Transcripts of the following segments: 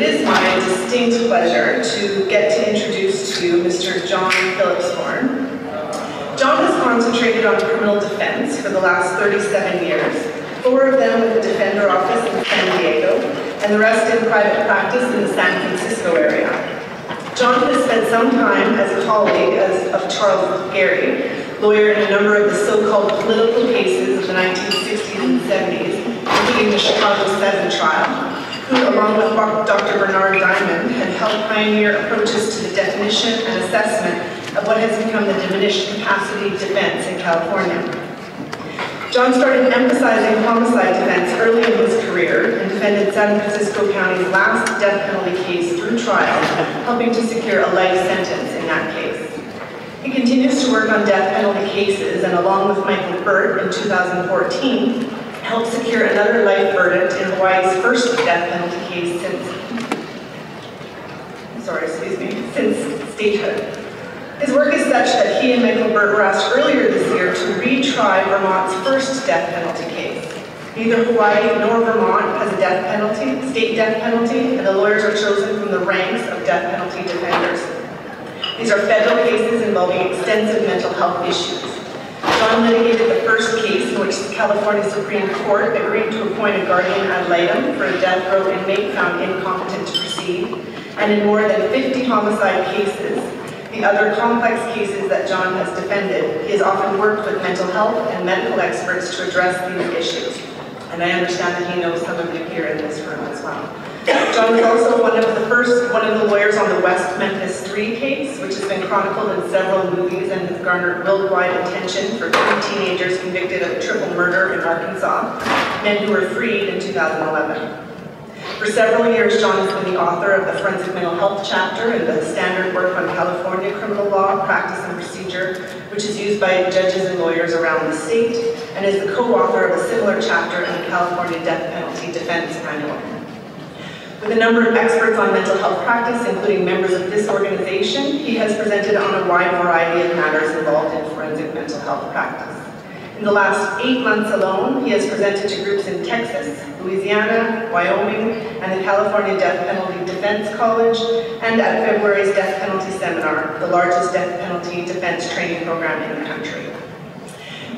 it is my distinct pleasure to get to introduce to you Mr. John Philipsborn. John has concentrated on criminal defense for the last 37 years, four of them with the Defender Office in San Diego, and the rest in private practice in the San Francisco area. John has spent some time as a colleague of Charles Garry, lawyer in a number of the so-called political cases of the 1960s and 70s, including the Chicago 7 trial, who, along with Dr. Bernard Diamond, had helped pioneer approaches to the definition and assessment of what has become the diminished capacity defense in California. John started emphasizing homicide defense early in his career and defended San Francisco County's last death penalty case through trial, helping to secure a life sentence in that case. He continues to work on death penalty cases and along with Michael Burt in 2014, helped secure another life verdict in Hawaii's first death penalty case since, sorry, excuse me, since statehood. His work is such that he and Michael Burt were asked earlier this year to retry Vermont's first death penalty case. Neither Hawaii nor Vermont has a death penalty, state death penalty, and the lawyers are chosen from the ranks of death penalty defenders. These are federal cases involving extensive mental health issues. John litigated the first case in which the California Supreme Court agreed to appoint a guardian ad litem for a death row inmate found incompetent to proceed, and in more than 50 homicide cases, the other complex cases that John has defended, he has often worked with mental health and medical experts to address these issues. And I understand that he knows some of you here in this room as well. John is also one of the first, one of the lawyers on the West Memphis 3 case, which has been chronicled in several movies and has garnered worldwide attention for three teenagers convicted of triple murder in Arkansas, men who were freed in 2011. For several years, John has been the author of the Forensic Mental Health chapter in the standard work on California criminal law, practice, and procedure, which is used by judges and lawyers around the state, and is the co-author of a similar chapter in the California Death Penalty Defense Manual. With a number of experts on mental health practice, including members of this organization, he has presented on a wide variety of matters involved in forensic mental health practice. In the last eight months alone, he has presented to groups in Texas, Louisiana, Wyoming, and the California Death Penalty Defense College, and at February's Death Penalty Seminar, the largest death penalty defense training program in the country.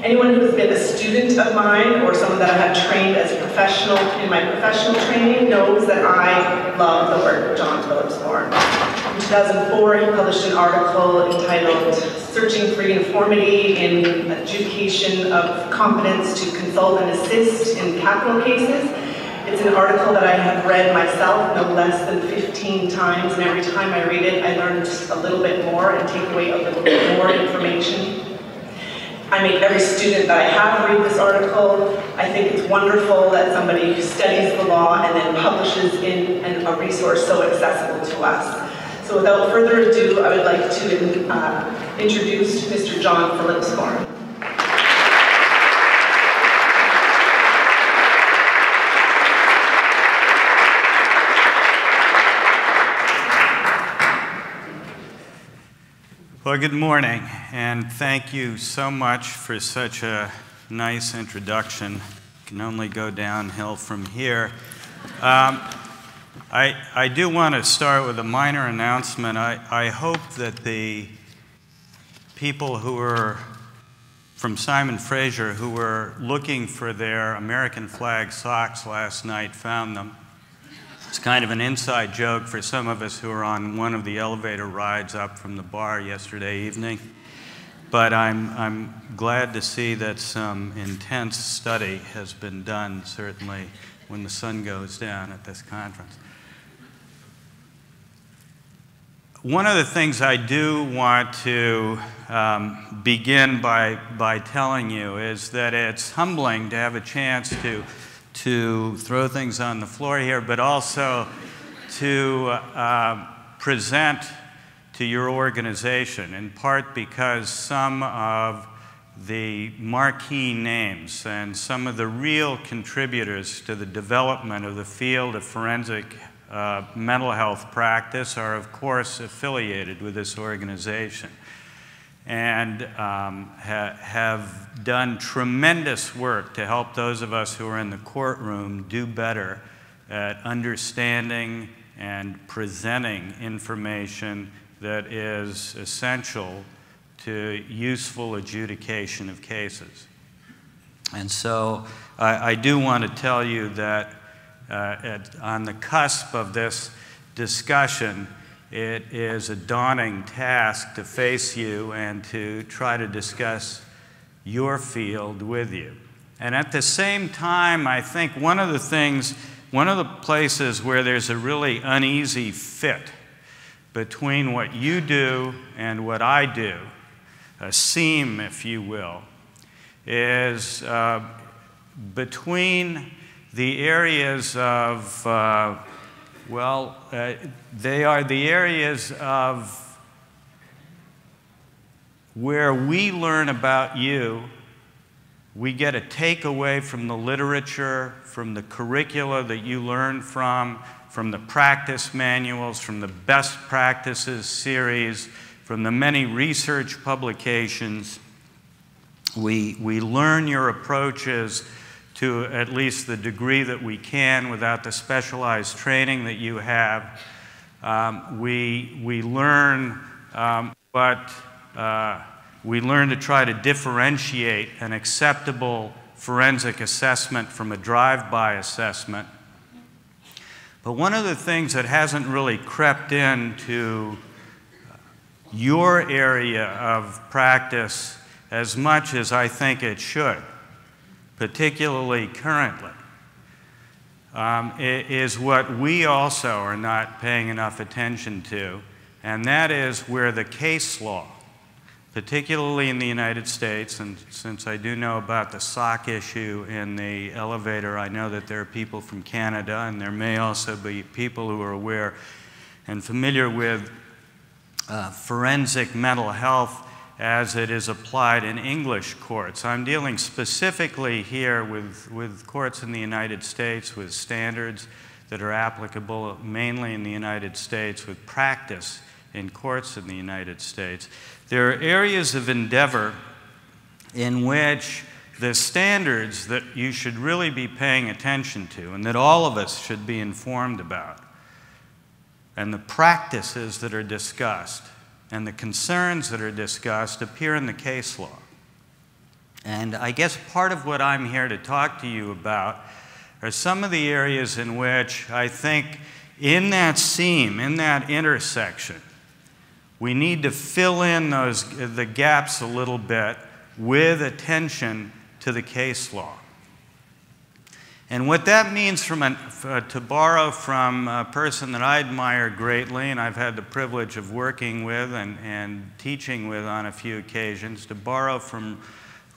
Anyone who's been a student of mine or someone that I have trained as a professional in my professional training knows that I love the work of John Philipsborn. In 2004, he published an article entitled Searching for Uniformity in Adjudication of Competence to Consult and Assist in Capital Cases. It's an article that I have read myself no less than 15 times, and every time I read it, I learn just a little bit more and take away a little bit more information I make every student that I have read this article. I think it's wonderful that somebody who studies the law and then publishes in an, a resource so accessible to us. So without further ado, I would like to uh, introduce Mr. John Philipsborn. Well, good morning, and thank you so much for such a nice introduction. Can only go downhill from here. Um, I, I do want to start with a minor announcement. I, I hope that the people who were from Simon Fraser who were looking for their American flag socks last night found them. It's kind of an inside joke for some of us who were on one of the elevator rides up from the bar yesterday evening. But I'm, I'm glad to see that some intense study has been done, certainly when the sun goes down at this conference. One of the things I do want to um, begin by, by telling you is that it's humbling to have a chance to to throw things on the floor here, but also to uh, present to your organization, in part because some of the marquee names and some of the real contributors to the development of the field of forensic uh, mental health practice are, of course, affiliated with this organization and um, ha have done tremendous work to help those of us who are in the courtroom do better at understanding and presenting information that is essential to useful adjudication of cases. And so I, I do want to tell you that uh, at, on the cusp of this discussion, it is a daunting task to face you and to try to discuss your field with you. And at the same time, I think one of the things, one of the places where there's a really uneasy fit between what you do and what I do, a seam, if you will, is uh, between the areas of, uh, well, uh, they are the areas of where we learn about you. We get a takeaway from the literature, from the curricula that you learn from, from the practice manuals, from the best practices series, from the many research publications. We, we learn your approaches to at least the degree that we can without the specialized training that you have. Um, we, we learn um, what uh, we learn to try to differentiate an acceptable forensic assessment from a drive-by assessment. But one of the things that hasn't really crept into your area of practice as much as I think it should particularly currently, um, is what we also are not paying enough attention to, and that is where the case law, particularly in the United States, and since I do know about the sock issue in the elevator, I know that there are people from Canada, and there may also be people who are aware and familiar with uh, forensic mental health as it is applied in English courts. I'm dealing specifically here with, with courts in the United States with standards that are applicable mainly in the United States with practice in courts in the United States. There are areas of endeavor in which the standards that you should really be paying attention to and that all of us should be informed about, and the practices that are discussed and the concerns that are discussed appear in the case law. And I guess part of what I'm here to talk to you about are some of the areas in which I think in that seam, in that intersection, we need to fill in those, the gaps a little bit with attention to the case law. And what that means from an, uh, to borrow from a person that I admire greatly, and I've had the privilege of working with and, and teaching with on a few occasions, to borrow from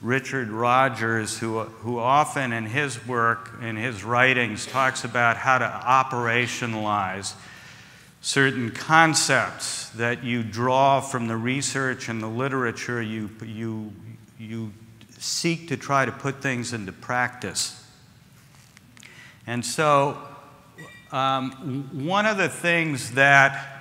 Richard Rogers, who, who often in his work, in his writings, talks about how to operationalize certain concepts that you draw from the research and the literature. You, you, you seek to try to put things into practice. And so, um, one of the things that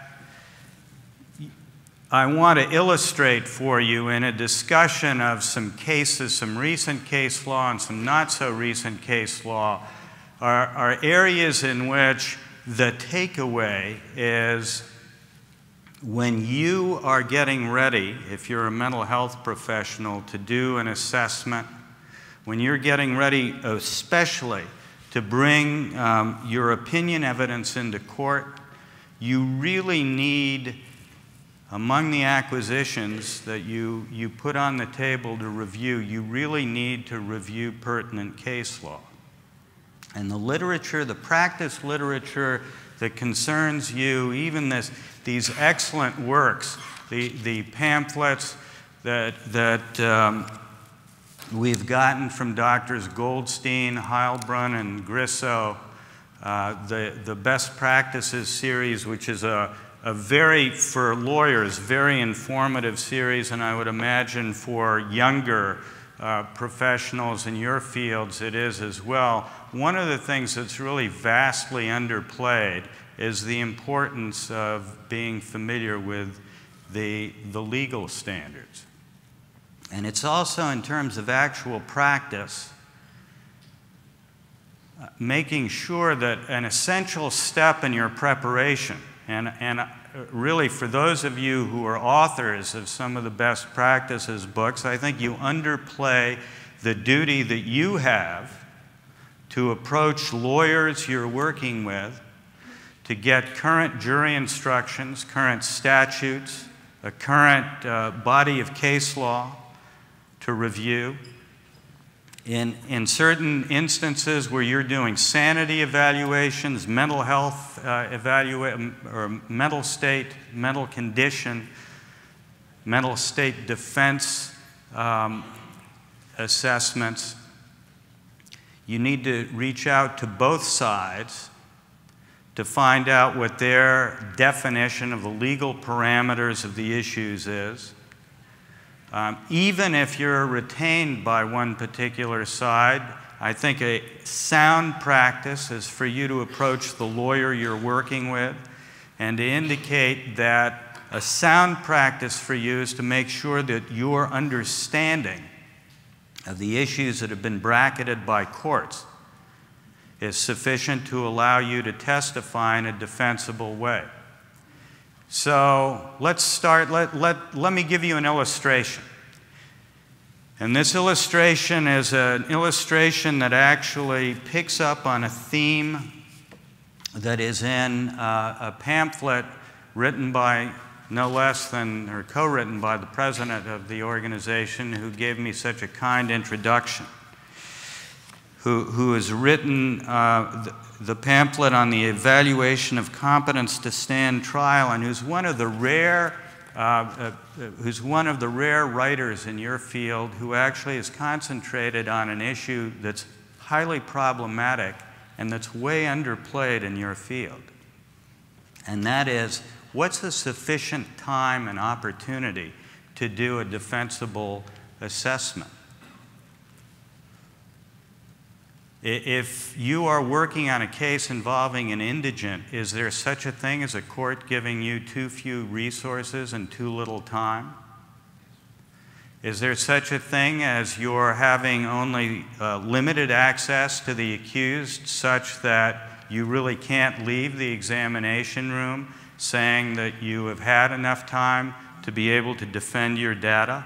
I want to illustrate for you in a discussion of some cases, some recent case law and some not so recent case law, are, are areas in which the takeaway is when you are getting ready, if you're a mental health professional, to do an assessment, when you're getting ready, especially to bring um, your opinion evidence into court, you really need, among the acquisitions that you, you put on the table to review, you really need to review pertinent case law. And the literature, the practice literature that concerns you, even this, these excellent works, the, the pamphlets that, that um, we've gotten from doctors Goldstein, Heilbrun, and Grisso uh, the, the Best Practices series, which is a, a very, for lawyers, very informative series, and I would imagine for younger uh, professionals in your fields it is as well. One of the things that's really vastly underplayed is the importance of being familiar with the, the legal standards. And it's also in terms of actual practice. making sure that an essential step in your preparation, and, and uh, really for those of you who are authors of some of the best practices books, I think you underplay the duty that you have to approach lawyers you're working with to get current jury instructions, current statutes, a current uh, body of case law to review. In, in certain instances where you're doing sanity evaluations, mental health uh, evaluate, or mental state, mental condition, mental state defense um, assessments, you need to reach out to both sides to find out what their definition of the legal parameters of the issues is. Um, even if you're retained by one particular side, I think a sound practice is for you to approach the lawyer you're working with and to indicate that a sound practice for you is to make sure that your understanding of the issues that have been bracketed by courts is sufficient to allow you to testify in a defensible way. So let's start. Let, let, let me give you an illustration. And this illustration is an illustration that actually picks up on a theme that is in uh, a pamphlet written by no less than, or co written by the president of the organization who gave me such a kind introduction who, who has written uh, the, the, pamphlet on the evaluation of competence to stand trial, and who's one of the rare, uh, uh, who's one of the rare writers in your field who actually is concentrated on an issue that's highly problematic and that's way underplayed in your field. And that is, what's a sufficient time and opportunity to do a defensible assessment? If you are working on a case involving an indigent, is there such a thing as a court giving you too few resources and too little time? Is there such a thing as you're having only uh, limited access to the accused, such that you really can't leave the examination room saying that you have had enough time to be able to defend your data?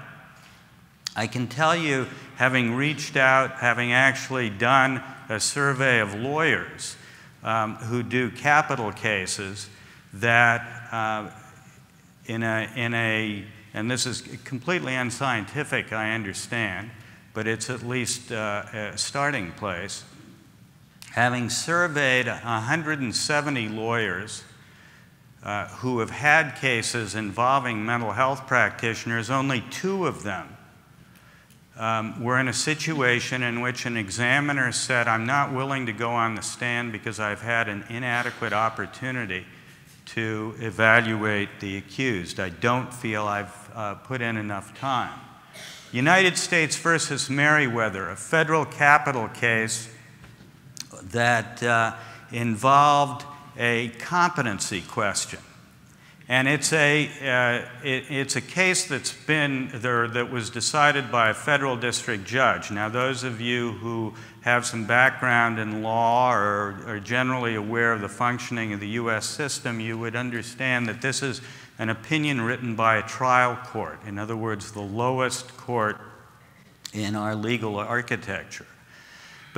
I can tell you, having reached out, having actually done a survey of lawyers um, who do capital cases, that uh, in, a, in a, and this is completely unscientific, I understand, but it's at least uh, a starting place. Having surveyed 170 lawyers uh, who have had cases involving mental health practitioners, only two of them um, were in a situation in which an examiner said, I'm not willing to go on the stand because I've had an inadequate opportunity to evaluate the accused. I don't feel I've uh, put in enough time. United States versus Merriweather, a federal capital case that uh, involved a competency question. And it's a, uh, it, it's a case that's been there that was decided by a federal district judge. Now, those of you who have some background in law or are generally aware of the functioning of the U.S. system, you would understand that this is an opinion written by a trial court. In other words, the lowest court in our legal architecture.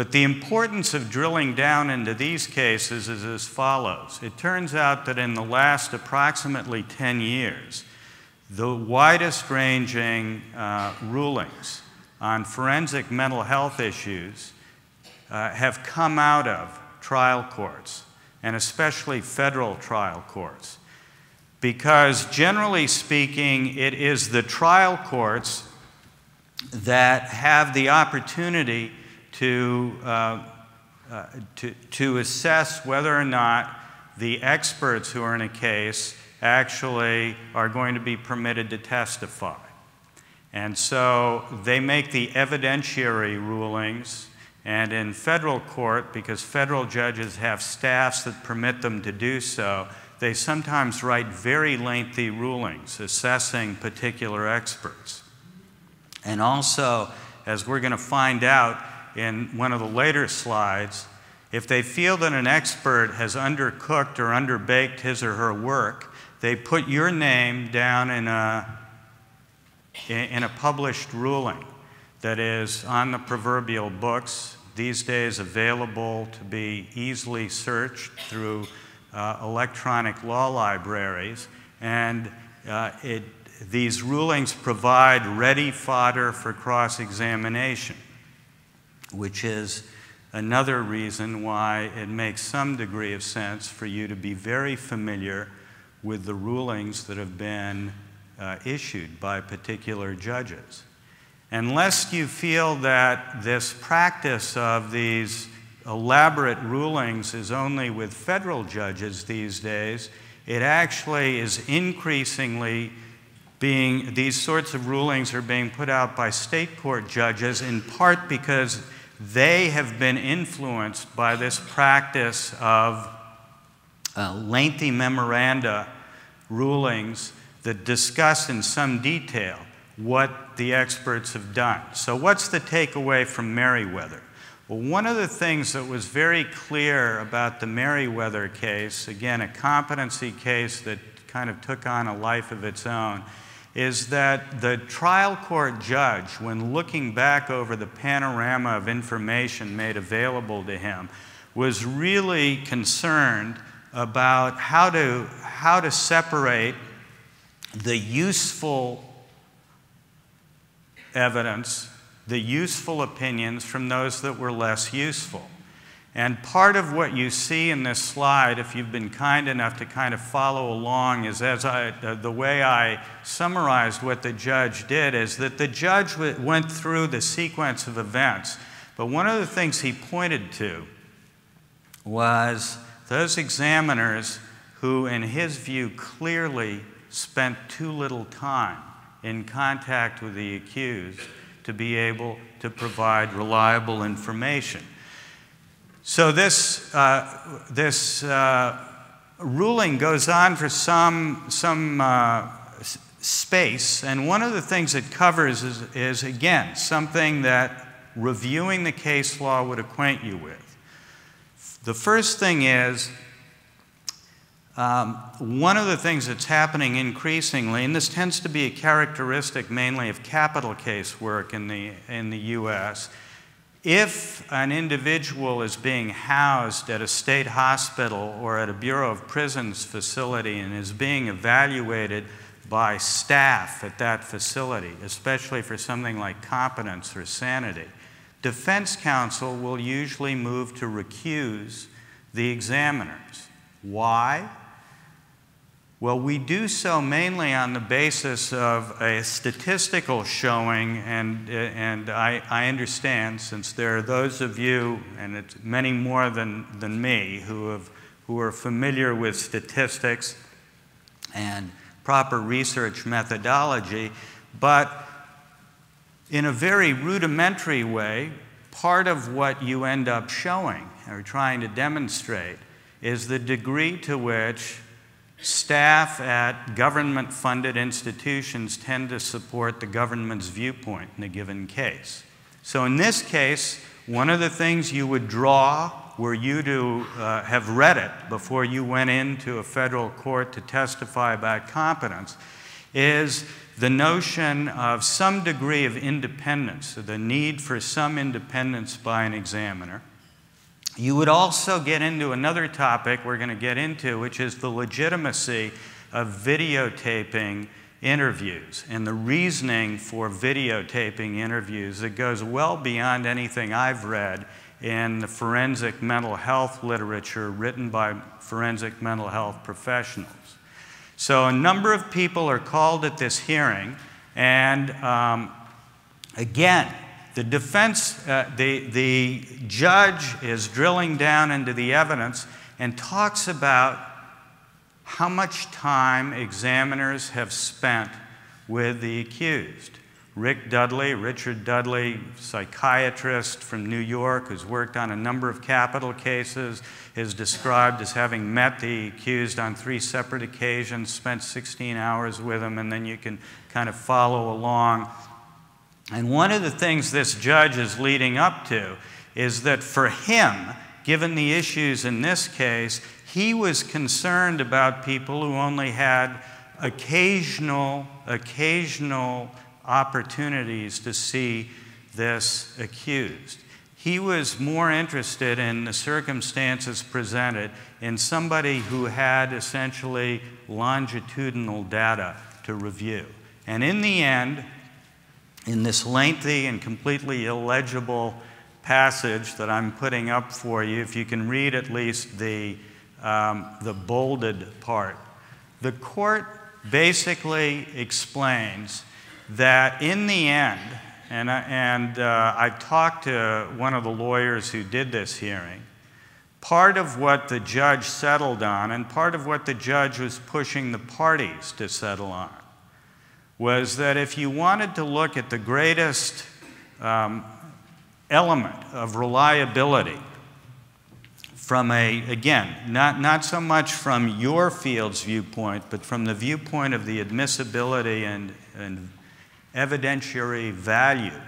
But the importance of drilling down into these cases is as follows. It turns out that in the last approximately 10 years, the widest ranging uh, rulings on forensic mental health issues uh, have come out of trial courts, and especially federal trial courts. Because generally speaking, it is the trial courts that have the opportunity to, uh, uh, to, to assess whether or not the experts who are in a case actually are going to be permitted to testify. And so they make the evidentiary rulings, and in federal court, because federal judges have staffs that permit them to do so, they sometimes write very lengthy rulings assessing particular experts. And also, as we're going to find out, in one of the later slides, If they feel that an expert has undercooked or underbaked his or her work, they put your name down in a, in a published ruling that is on the proverbial books, these days available to be easily searched through uh, electronic law libraries. And uh, it, these rulings provide ready fodder for cross examination, which is another reason why it makes some degree of sense for you to be very familiar with the rulings that have been uh, issued by particular judges. Unless you feel that this practice of these elaborate rulings is only with federal judges these days, it actually is increasingly being, these sorts of rulings are being put out by state court judges in part because they have been influenced by this practice of uh, lengthy memoranda rulings that discuss in some detail what the experts have done. So, what's the takeaway from Merriweather? Well, one of the things that was very clear about the Merriweather case, again, a competency case that kind of took on a life of its own, is that the trial court judge, when looking back over the panorama of information made available to him, was really concerned about how to, how to separate the useful evidence, the useful opinions, from those that were less useful. And part of what you see in this slide, if you've been kind enough to kind of follow along, is as I, the way I summarized what the judge did, is that the judge went through the sequence of events. But one of the things he pointed to was those examiners who, in his view, clearly spent too little time in contact with the accused to be able to provide reliable information. So this, uh, this uh, ruling goes on for some, some uh, space, and one of the things it covers is, is, again, something that reviewing the case law would acquaint you with. The first thing is um, one of the things that's happening increasingly, and this tends to be a characteristic mainly of capital case work in the, in the US, if an individual is being housed at a state hospital or at a Bureau of Prisons facility and is being evaluated by staff at that facility, especially for something like competence or sanity, defense counsel will usually move to recuse the examiners. Why? Well, we do so mainly on the basis of a statistical showing, and, and I, I understand since there are those of you, and it's many more than, than me, who, have, who are familiar with statistics and proper research methodology, but in a very rudimentary way, part of what you end up showing or trying to demonstrate is the degree to which Staff at government funded institutions tend to support the government's viewpoint in a given case. So, in this case, one of the things you would draw were you to uh, have read it before you went into a federal court to testify about competence is the notion of some degree of independence, the need for some independence by an examiner. You would also get into another topic we're going to get into, which is the legitimacy of videotaping interviews and the reasoning for videotaping interviews that goes well beyond anything I've read in the forensic mental health literature written by forensic mental health professionals. So, a number of people are called at this hearing, and um, again, the defense, uh, the, the judge is drilling down into the evidence and talks about how much time examiners have spent with the accused. Rick Dudley, Richard Dudley, psychiatrist from New York who's worked on a number of capital cases, is described as having met the accused on three separate occasions, spent 16 hours with him, and then you can kind of follow along and one of the things this judge is leading up to is that for him, given the issues in this case, he was concerned about people who only had occasional, occasional opportunities to see this accused. He was more interested in the circumstances presented in somebody who had essentially longitudinal data to review. And in the end, in this lengthy and completely illegible passage that I'm putting up for you, if you can read at least the, um, the bolded part, the court basically explains that in the end, and, I, and uh, I talked to one of the lawyers who did this hearing, part of what the judge settled on and part of what the judge was pushing the parties to settle on was that if you wanted to look at the greatest um, element of reliability from a, again, not, not so much from your field's viewpoint, but from the viewpoint of the admissibility and, and evidentiary value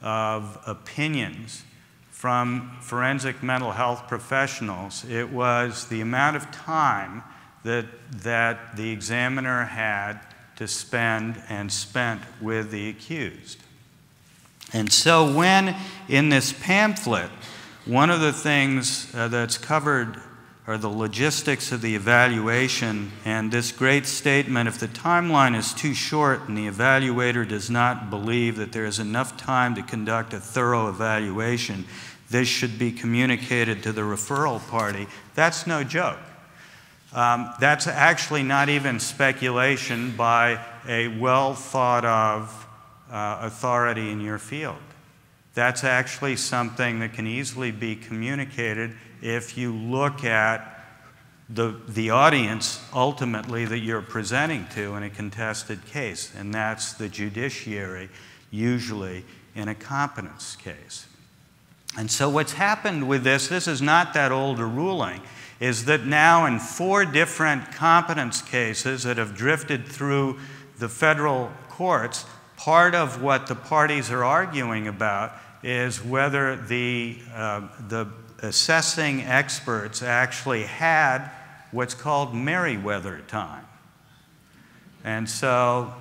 of opinions from forensic mental health professionals, it was the amount of time that, that the examiner had to spend and spent with the accused. And so, when in this pamphlet, one of the things uh, that's covered are the logistics of the evaluation and this great statement if the timeline is too short and the evaluator does not believe that there is enough time to conduct a thorough evaluation, this should be communicated to the referral party. That's no joke. Um, that's actually not even speculation by a well thought of uh, authority in your field. That's actually something that can easily be communicated if you look at the, the audience ultimately that you're presenting to in a contested case, and that's the judiciary, usually in a competence case. And so, what's happened with this, this is not that old a ruling is that now in four different competence cases that have drifted through the federal courts, part of what the parties are arguing about is whether the, uh, the assessing experts actually had what's called Merriweather time. And so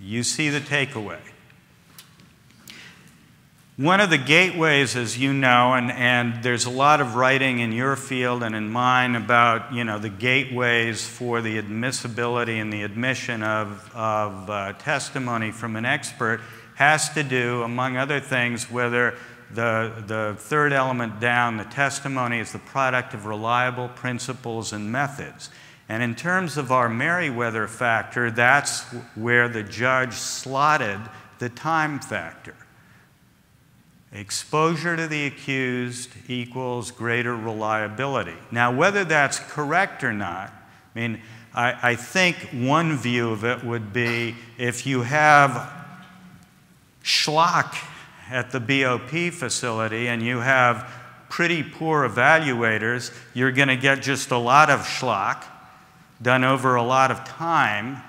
you see the takeaway. One of the gateways, as you know, and, and there's a lot of writing in your field and in mine about you know, the gateways for the admissibility and the admission of, of uh, testimony from an expert, has to do, among other things, whether the, the third element down, the testimony, is the product of reliable principles and methods. And in terms of our Merriweather factor, that's where the judge slotted the time factor. Exposure to the accused equals greater reliability. Now, whether that's correct or not, I mean, I, I think one view of it would be if you have schlock at the BOP facility and you have pretty poor evaluators, you're going to get just a lot of schlock done over a lot of time,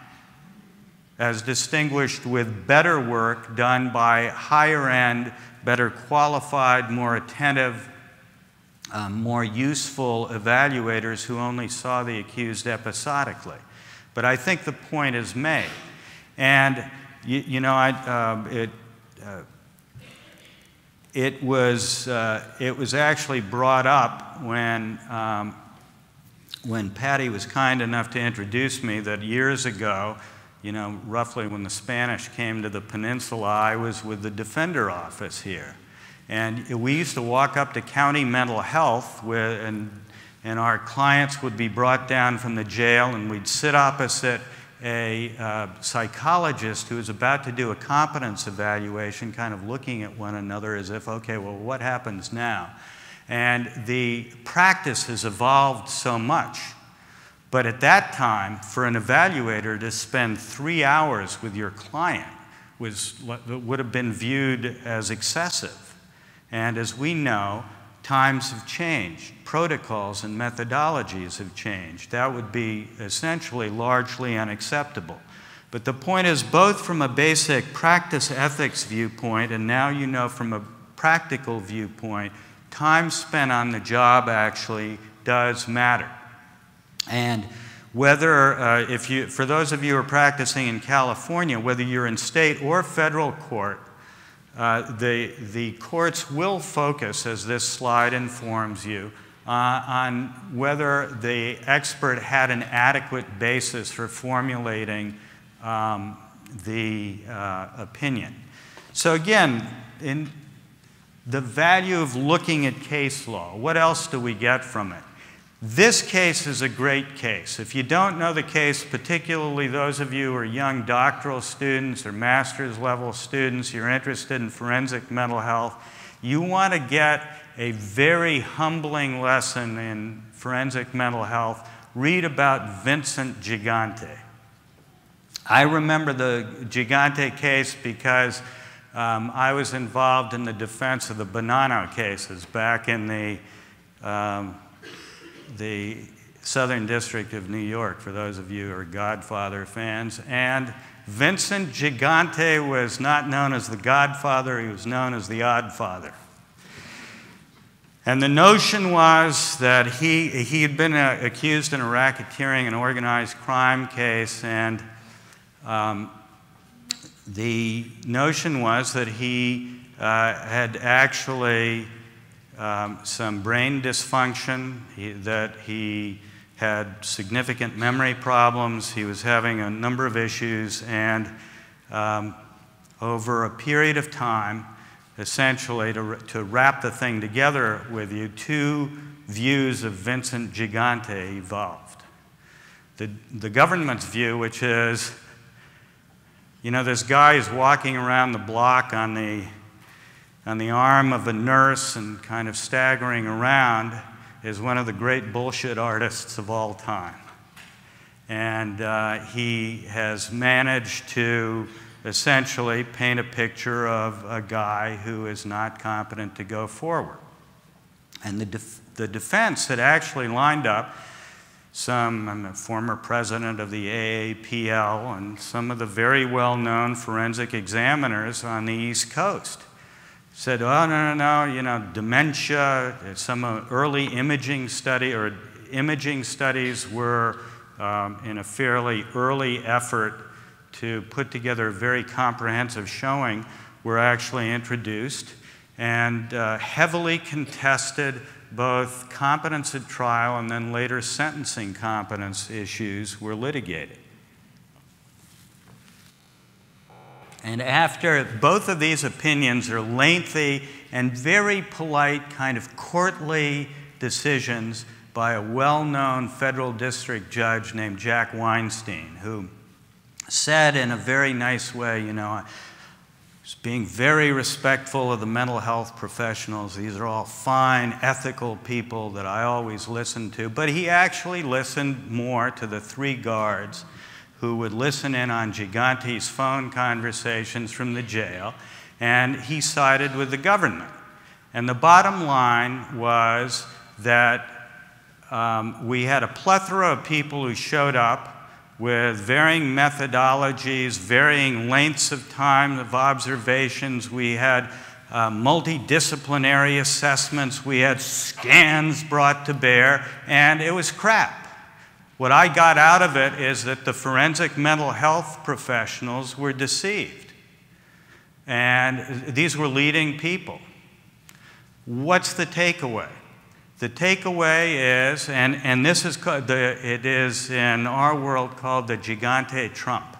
as distinguished with better work done by higher end better qualified, more attentive, um, more useful evaluators who only saw the accused episodically. But I think the point is made. And, you, you know, I, uh, it, uh, it, was, uh, it was actually brought up when, um, when Patty was kind enough to introduce me that years ago, you know, roughly when the Spanish came to the peninsula, I was with the Defender Office here. And we used to walk up to county mental health, where, and, and our clients would be brought down from the jail, and we'd sit opposite a uh, psychologist who was about to do a competence evaluation, kind of looking at one another as if, okay, well, what happens now? And the practice has evolved so much but at that time, for an evaluator to spend three hours with your client was, would have been viewed as excessive. And as we know, times have changed, protocols and methodologies have changed. That would be essentially largely unacceptable. But the point is, both from a basic practice ethics viewpoint and now you know from a practical viewpoint, time spent on the job actually does matter. And whether, uh, if you, for those of you who are practicing in California, whether you're in state or federal court, uh, the, the courts will focus, as this slide informs you, uh, on whether the expert had an adequate basis for formulating um, the uh, opinion. So, again, in the value of looking at case law, what else do we get from it? This case is a great case. If you don't know the case, particularly those of you who are young doctoral students or master's level students, you're interested in forensic mental health, you want to get a very humbling lesson in forensic mental health. Read about Vincent Gigante. I remember the Gigante case because um, I was involved in the defense of the Bonanno cases back in the um, the Southern District of New York, for those of you who are Godfather fans. And Vincent Gigante was not known as the Godfather, he was known as the Oddfather. And the notion was that he, he had been uh, accused in a racketeering and organized crime case, and um, the notion was that he uh, had actually um, some brain dysfunction, he, that he had significant memory problems, he was having a number of issues, and um, over a period of time, essentially, to, to wrap the thing together with you, two views of Vincent Gigante evolved. The, the government's view, which is, you know, this guy is walking around the block on the on the arm of a nurse and kind of staggering around is one of the great bullshit artists of all time. And uh, he has managed to essentially paint a picture of a guy who is not competent to go forward. And the, def the defense had actually lined up some, I'm a former president of the AAPL, and some of the very well known forensic examiners on the East Coast said, oh, no, no, no, you know, dementia, some early imaging study or imaging studies were um, in a fairly early effort to put together a very comprehensive showing were actually introduced and uh, heavily contested both competence at trial and then later sentencing competence issues were litigated. And after both of these opinions are lengthy and very polite, kind of courtly decisions by a well known federal district judge named Jack Weinstein, who said in a very nice way, you know, being very respectful of the mental health professionals. These are all fine, ethical people that I always listen to. But he actually listened more to the three guards who would listen in on Gigante's phone conversations from the jail, and he sided with the government. And the bottom line was that um, we had a plethora of people who showed up with varying methodologies, varying lengths of time of observations. We had uh, multidisciplinary assessments, we had scans brought to bear, and it was crap. What I got out of it is that the forensic mental health professionals were deceived. And these were leading people. What's the takeaway? The takeaway is, and, and this is, the, it is in our world called the gigante trump.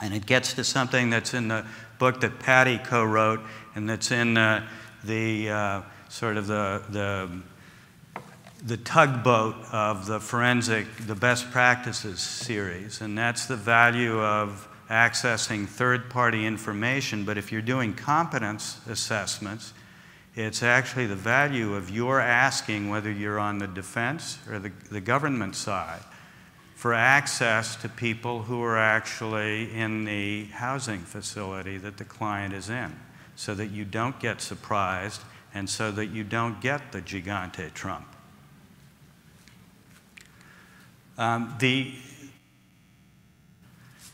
And it gets to something that's in the book that Patty co wrote and that's in the, the uh, sort of the, the the tugboat of the forensic, the best practices series, and that's the value of accessing third party information. But if you're doing competence assessments, it's actually the value of your asking, whether you're on the defense or the, the government side, for access to people who are actually in the housing facility that the client is in, so that you don't get surprised and so that you don't get the gigante trump. Um, the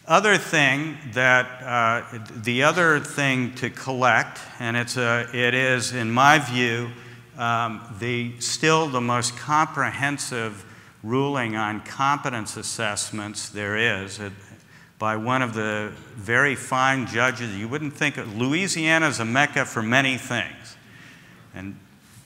other thing that, uh, the other thing to collect, and it's a, it is, in my view, um, the, still the most comprehensive ruling on competence assessments there is it, by one of the very fine judges. You wouldn't think of, Louisiana is a mecca for many things. And,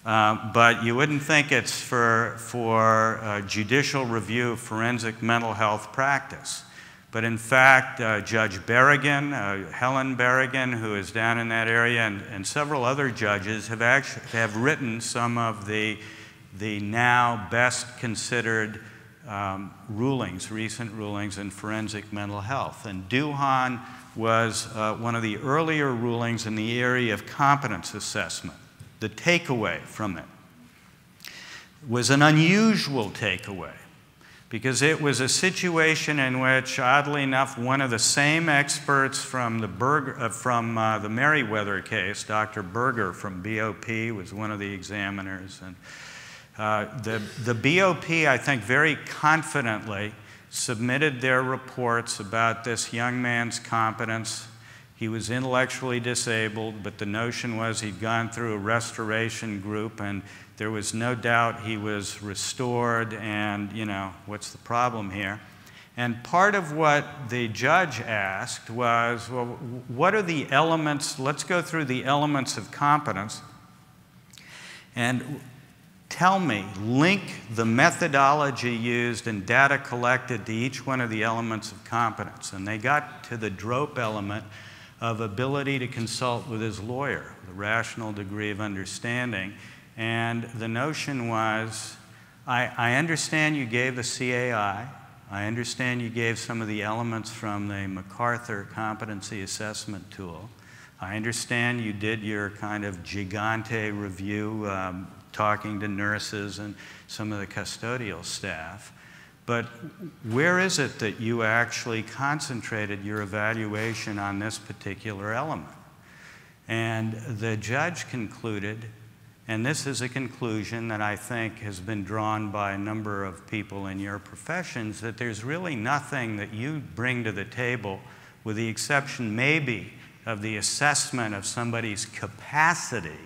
uh, but you wouldn't think it's for, for uh, judicial review of forensic mental health practice. But in fact, uh, Judge Berrigan, uh, Helen Berrigan, who is down in that area, and, and several other judges have, actually, have written some of the, the now best considered um, rulings, recent rulings in forensic mental health. And Duhon was uh, one of the earlier rulings in the area of competence assessment. The takeaway from it was an unusual takeaway because it was a situation in which, oddly enough, one of the same experts from the, Berger, uh, from, uh, the Merriweather case, Dr. Berger from BOP, was one of the examiners. And uh, the, the BOP, I think, very confidently submitted their reports about this young man's competence. He was intellectually disabled, but the notion was he'd gone through a restoration group and there was no doubt he was restored, and, you know, what's the problem here? And part of what the judge asked was, well, what are the elements? Let's go through the elements of competence and tell me, link the methodology used and data collected to each one of the elements of competence. And they got to the DROPE element of ability to consult with his lawyer, the rational degree of understanding. And the notion was I, I understand you gave the CAI, I understand you gave some of the elements from the MacArthur competency assessment tool. I understand you did your kind of gigante review, um, talking to nurses and some of the custodial staff. But where is it that you actually concentrated your evaluation on this particular element? And the judge concluded and this is a conclusion that I think has been drawn by a number of people in your professions that there's really nothing that you bring to the table, with the exception maybe of the assessment of somebody's capacity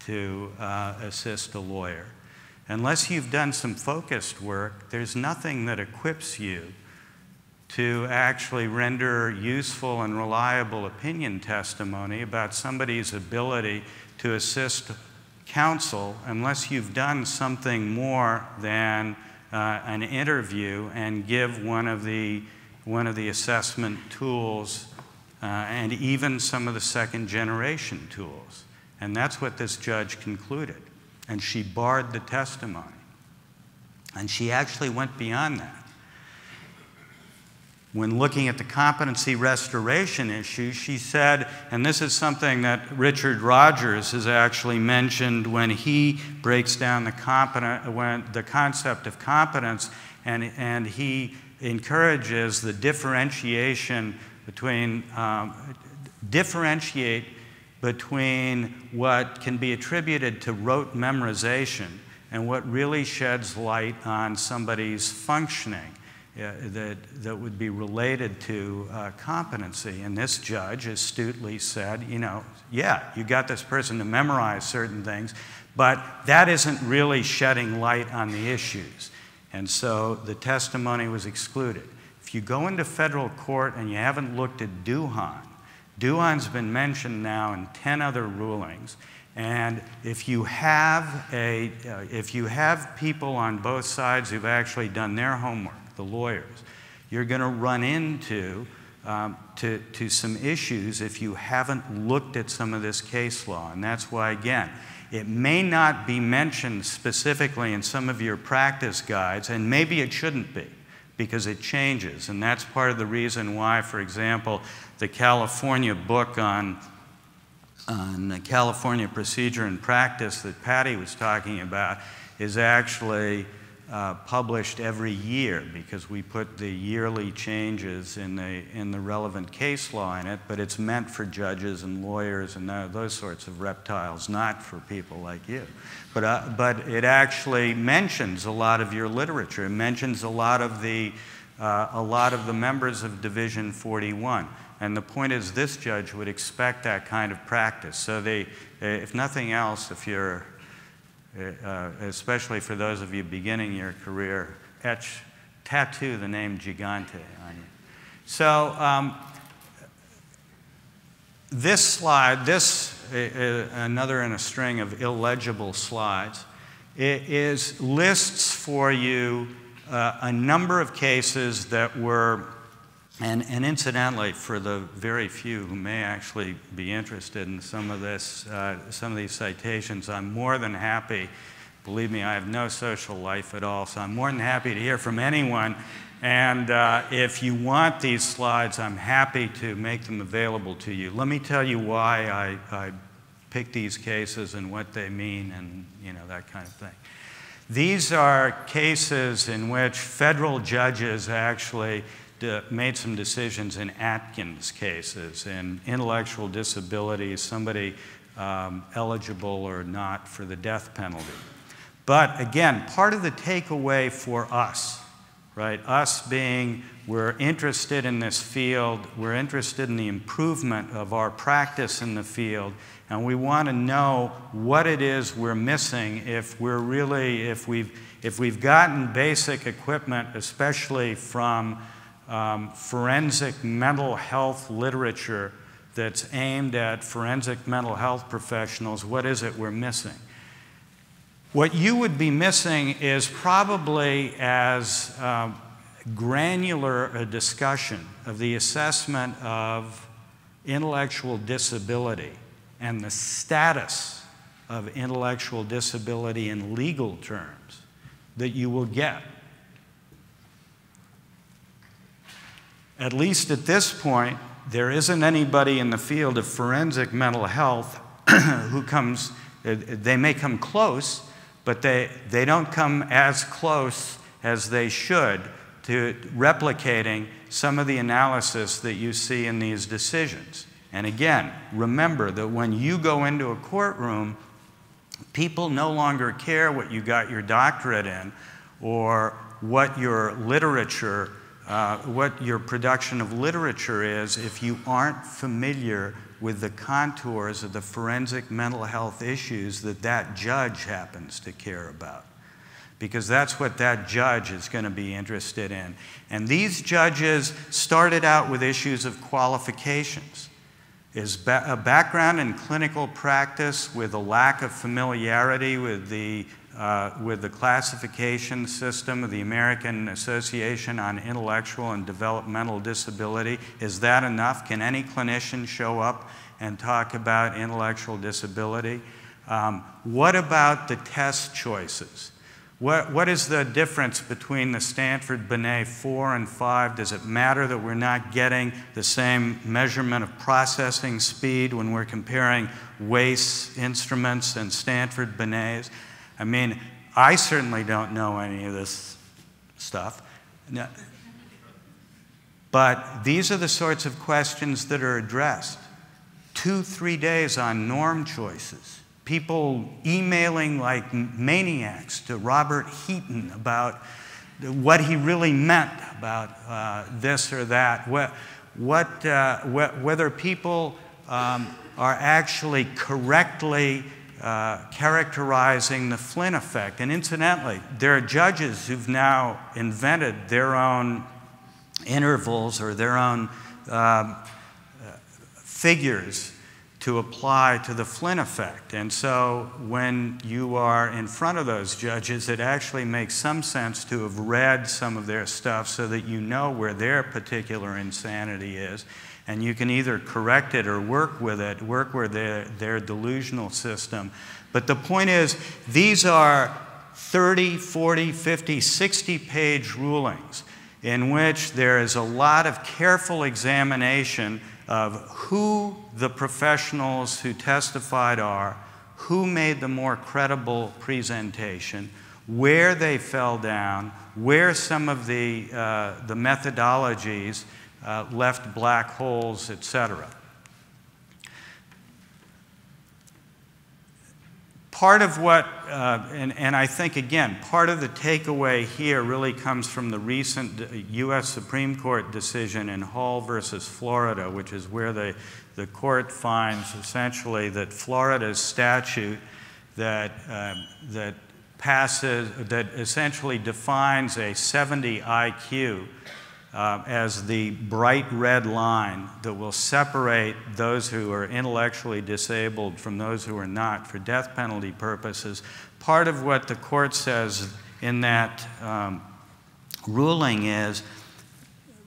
to uh, assist a lawyer. Unless you've done some focused work, there's nothing that equips you to actually render useful and reliable opinion testimony about somebody's ability to assist counsel unless you've done something more than uh, an interview and give one of the, one of the assessment tools uh, and even some of the second generation tools. And that's what this judge concluded. And she barred the testimony. And she actually went beyond that when looking at the competency restoration issue, she said, and this is something that Richard Rogers has actually mentioned when he breaks down the, competent, when, the concept of competence, and, and he encourages the differentiation between, um, differentiate between what can be attributed to rote memorization and what really sheds light on somebody's functioning that, that would be related to uh, competency. And this judge astutely said, you know, yeah, you got this person to memorize certain things, but that isn't really shedding light on the issues. And so the testimony was excluded. If you go into federal court and you haven't looked at Duhon, Duhon's been mentioned now in 10 other rulings. And if you have a, uh, if you have people on both sides who've actually done their homework, the lawyers. You're going to run into um, to, to some issues if you haven't looked at some of this case law. And that's why, again, it may not be mentioned specifically in some of your practice guides, and maybe it shouldn't be because it changes. And that's part of the reason why, for example, the California book on, on California procedure and practice that Patty was talking about is actually uh, published every year because we put the yearly changes in the, in the relevant case law in it, but it's meant for judges and lawyers and those sorts of reptiles, not for people like you. But, uh, but it actually mentions a lot of your literature. It mentions a lot of the, uh, a lot of the members of Division 41. And the point is, this judge would expect that kind of practice. So they, if nothing else, if you're uh, especially for those of you beginning your career, etch, tattoo the name Gigante on you. So um, this slide, this uh, another in a string of illegible slides, it is lists for you uh, a number of cases that were, and, and, incidentally, for the very few who may actually be interested in some of this, uh, some of these citations, I'm more than happy. Believe me, I have no social life at all, so I'm more than happy to hear from anyone. And uh, if you want these slides, I'm happy to make them available to you. Let me tell you why I, I picked these cases and what they mean and you know that kind of thing. These are cases in which federal judges actually made some decisions in Atkins cases, in intellectual disabilities, somebody um, eligible or not for the death penalty. But again, part of the takeaway for us, right, us being we're interested in this field, we're interested in the improvement of our practice in the field, and we want to know what it is we're missing if we're really, if we've, if we've gotten basic equipment, especially from um, forensic mental health literature that's aimed at forensic mental health professionals, what is it we're missing? What you would be missing is probably as uh, granular a discussion of the assessment of intellectual disability and the status of intellectual disability in legal terms that you will get. At least at this point, there isn't anybody in the field of forensic mental health who comes, uh, they may come close, but they, they don't come as close as they should to replicating some of the analysis that you see in these decisions. And again, remember that when you go into a courtroom, people no longer care what you got your doctorate in or what your literature, uh, what your production of literature is if you aren't familiar with the contours of the forensic mental health issues that that judge happens to care about. Because that's what that judge is going to be interested in. And these judges started out with issues of qualifications is ba a background in clinical practice with a lack of familiarity with the, uh, with the classification system of the American Association on Intellectual and Developmental Disability. Is that enough? Can any clinician show up and talk about intellectual disability? Um, what about the test choices? What, what is the difference between the Stanford Binet 4 and 5? Does it matter that we're not getting the same measurement of processing speed when we're comparing WAIS instruments and Stanford Binets? I mean, I certainly don't know any of this stuff. But these are the sorts of questions that are addressed. Two, three days on norm choices people emailing like maniacs to Robert Heaton about what he really meant about uh, this or that, what, what, uh, wh whether people um, are actually correctly uh, characterizing the Flynn effect. And incidentally, there are judges who've now invented their own intervals or their own um, figures to apply to the Flynn effect. And so when you are in front of those judges, it actually makes some sense to have read some of their stuff so that you know where their particular insanity is. And you can either correct it or work with it, work with their, their delusional system. But the point is, these are 30, 40, 50, 60 page rulings in which there is a lot of careful examination of who the professionals who testified are, who made the more credible presentation, where they fell down, where some of the, uh, the methodologies uh, left black holes, etc. part of what, uh, and, and, I think again, part of the takeaway here really comes from the recent U.S. Supreme Court decision in Hall versus Florida, which is where the, the court finds essentially that Florida's statute that, uh, that passes, that essentially defines a 70 IQ uh, as the bright red line that will separate those who are intellectually disabled from those who are not for death penalty purposes. Part of what the court says in that um, ruling is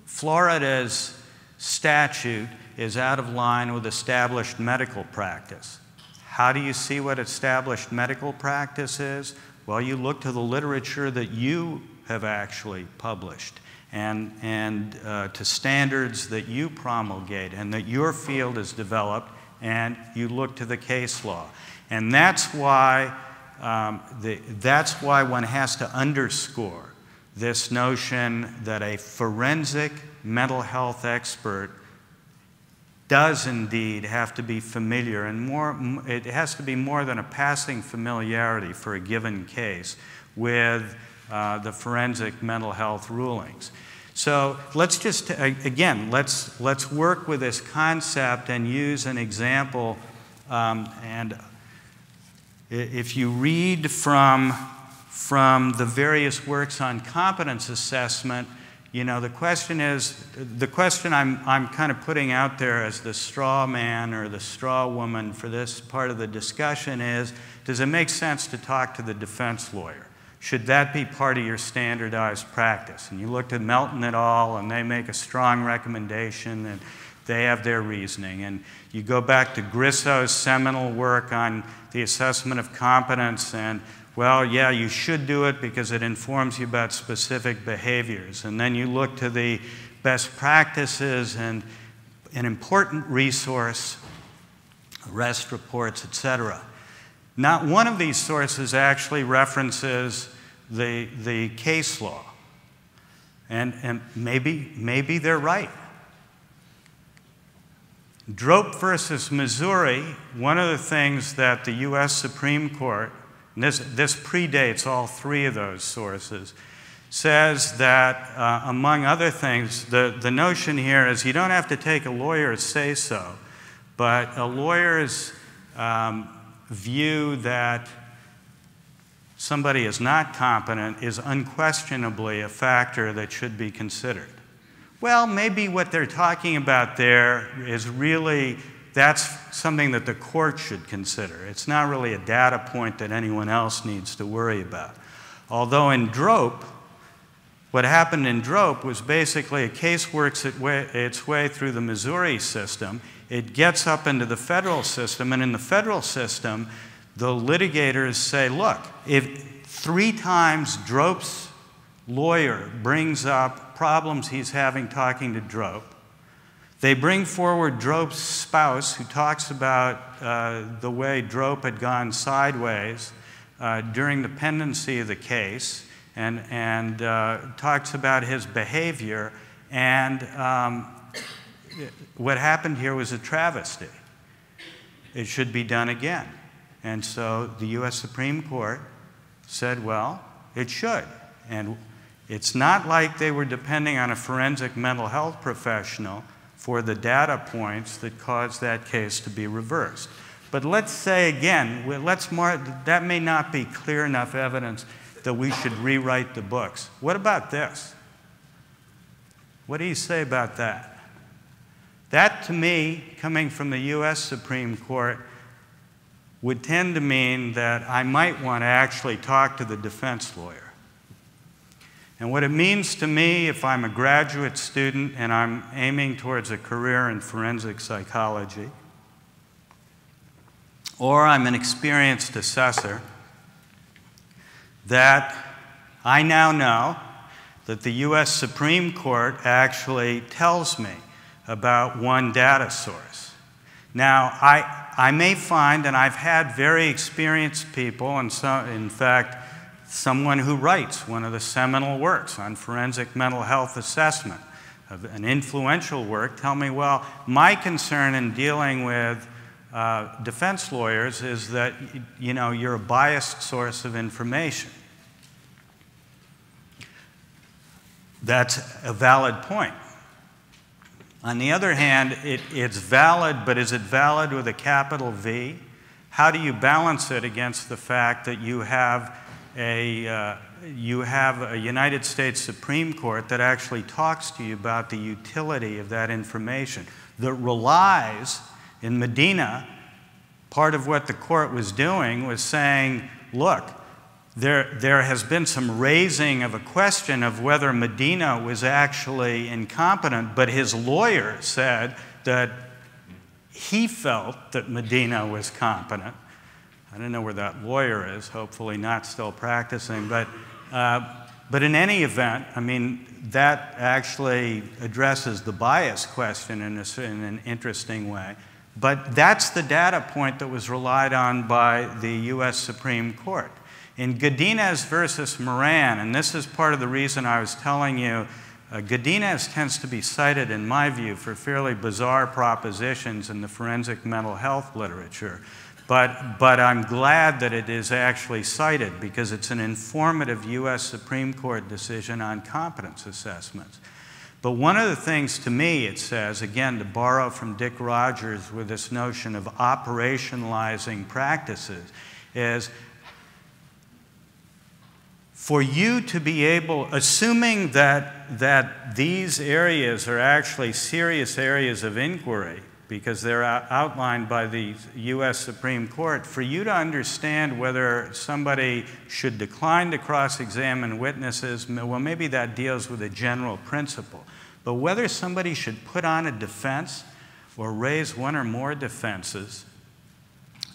Florida's statute is out of line with established medical practice. How do you see what established medical practice is? Well, you look to the literature that you have actually published and, and uh, to standards that you promulgate and that your field has developed, and you look to the case law. And that's why, um, the, that's why one has to underscore this notion that a forensic mental health expert does indeed have to be familiar, and more, it has to be more than a passing familiarity for a given case with uh, the forensic mental health rulings. So let's just, again, let's, let's work with this concept and use an example. Um, and if you read from, from the various works on competence assessment, you know, the question is the question I'm, I'm kind of putting out there as the straw man or the straw woman for this part of the discussion is does it make sense to talk to the defense lawyer? Should that be part of your standardized practice? And you looked at Melton et al., and they make a strong recommendation, and they have their reasoning. And you go back to Grisso's seminal work on the assessment of competence, and well, yeah, you should do it because it informs you about specific behaviors. And then you look to the best practices and an important resource, arrest reports, et cetera. Not one of these sources actually references the, the case law. And, and maybe, maybe they're right. Drope versus Missouri, one of the things that the U.S. Supreme Court, this, this predates all three of those sources, says that, uh, among other things, the, the notion here is you don't have to take a lawyer's say so, but a lawyer's um, view that somebody is not competent is unquestionably a factor that should be considered. Well, maybe what they're talking about there is really that's something that the court should consider. It's not really a data point that anyone else needs to worry about. Although in Drope, what happened in Drope was basically a case works its way through the Missouri system it gets up into the federal system, and in the federal system, the litigators say, look, if three times Drope's lawyer brings up problems he's having talking to Drope, they bring forward Drope's spouse, who talks about uh, the way Drope had gone sideways uh, during the pendency of the case and, and uh, talks about his behavior. And um, what happened here was a travesty. It should be done again. And so the U.S. Supreme Court said, well, it should. And it's not like they were depending on a forensic mental health professional for the data points that caused that case to be reversed. But let's say again, let's mark, that may not be clear enough evidence that we should rewrite the books. What about this? What do you say about that? That, to me, coming from the U.S. Supreme Court, would tend to mean that I might want to actually talk to the defense lawyer. And what it means to me if I'm a graduate student and I'm aiming towards a career in forensic psychology, or I'm an experienced assessor, that I now know that the U.S. Supreme Court actually tells me about one data source. Now, I, I may find, and I've had very experienced people, and so, in fact, someone who writes one of the seminal works on forensic mental health assessment, an influential work, tell me, well, my concern in dealing with uh, defense lawyers is that you know you're a biased source of information. That's a valid point. On the other hand, it, it's valid, but is it valid with a capital V? How do you balance it against the fact that you have a, uh, you have a United States Supreme Court that actually talks to you about the utility of that information, that relies in Medina, part of what the court was doing was saying, look, there, there has been some raising of a question of whether Medina was actually incompetent, but his lawyer said that he felt that Medina was competent. I don't know where that lawyer is, hopefully not still practicing, but, uh, but in any event, I mean, that actually addresses the bias question in, a, in an interesting way. But that's the data point that was relied on by the US Supreme Court. In Godinez versus Moran, and this is part of the reason I was telling you, uh, Godinez tends to be cited, in my view, for fairly bizarre propositions in the forensic mental health literature. But, but I'm glad that it is actually cited because it's an informative US Supreme Court decision on competence assessments. But one of the things to me it says, again, to borrow from Dick Rogers with this notion of operationalizing practices, is for you to be able, assuming that, that these areas are actually serious areas of inquiry, because they're outlined by the US Supreme Court, for you to understand whether somebody should decline to cross examine witnesses, well, maybe that deals with a general principle. But whether somebody should put on a defense or raise one or more defenses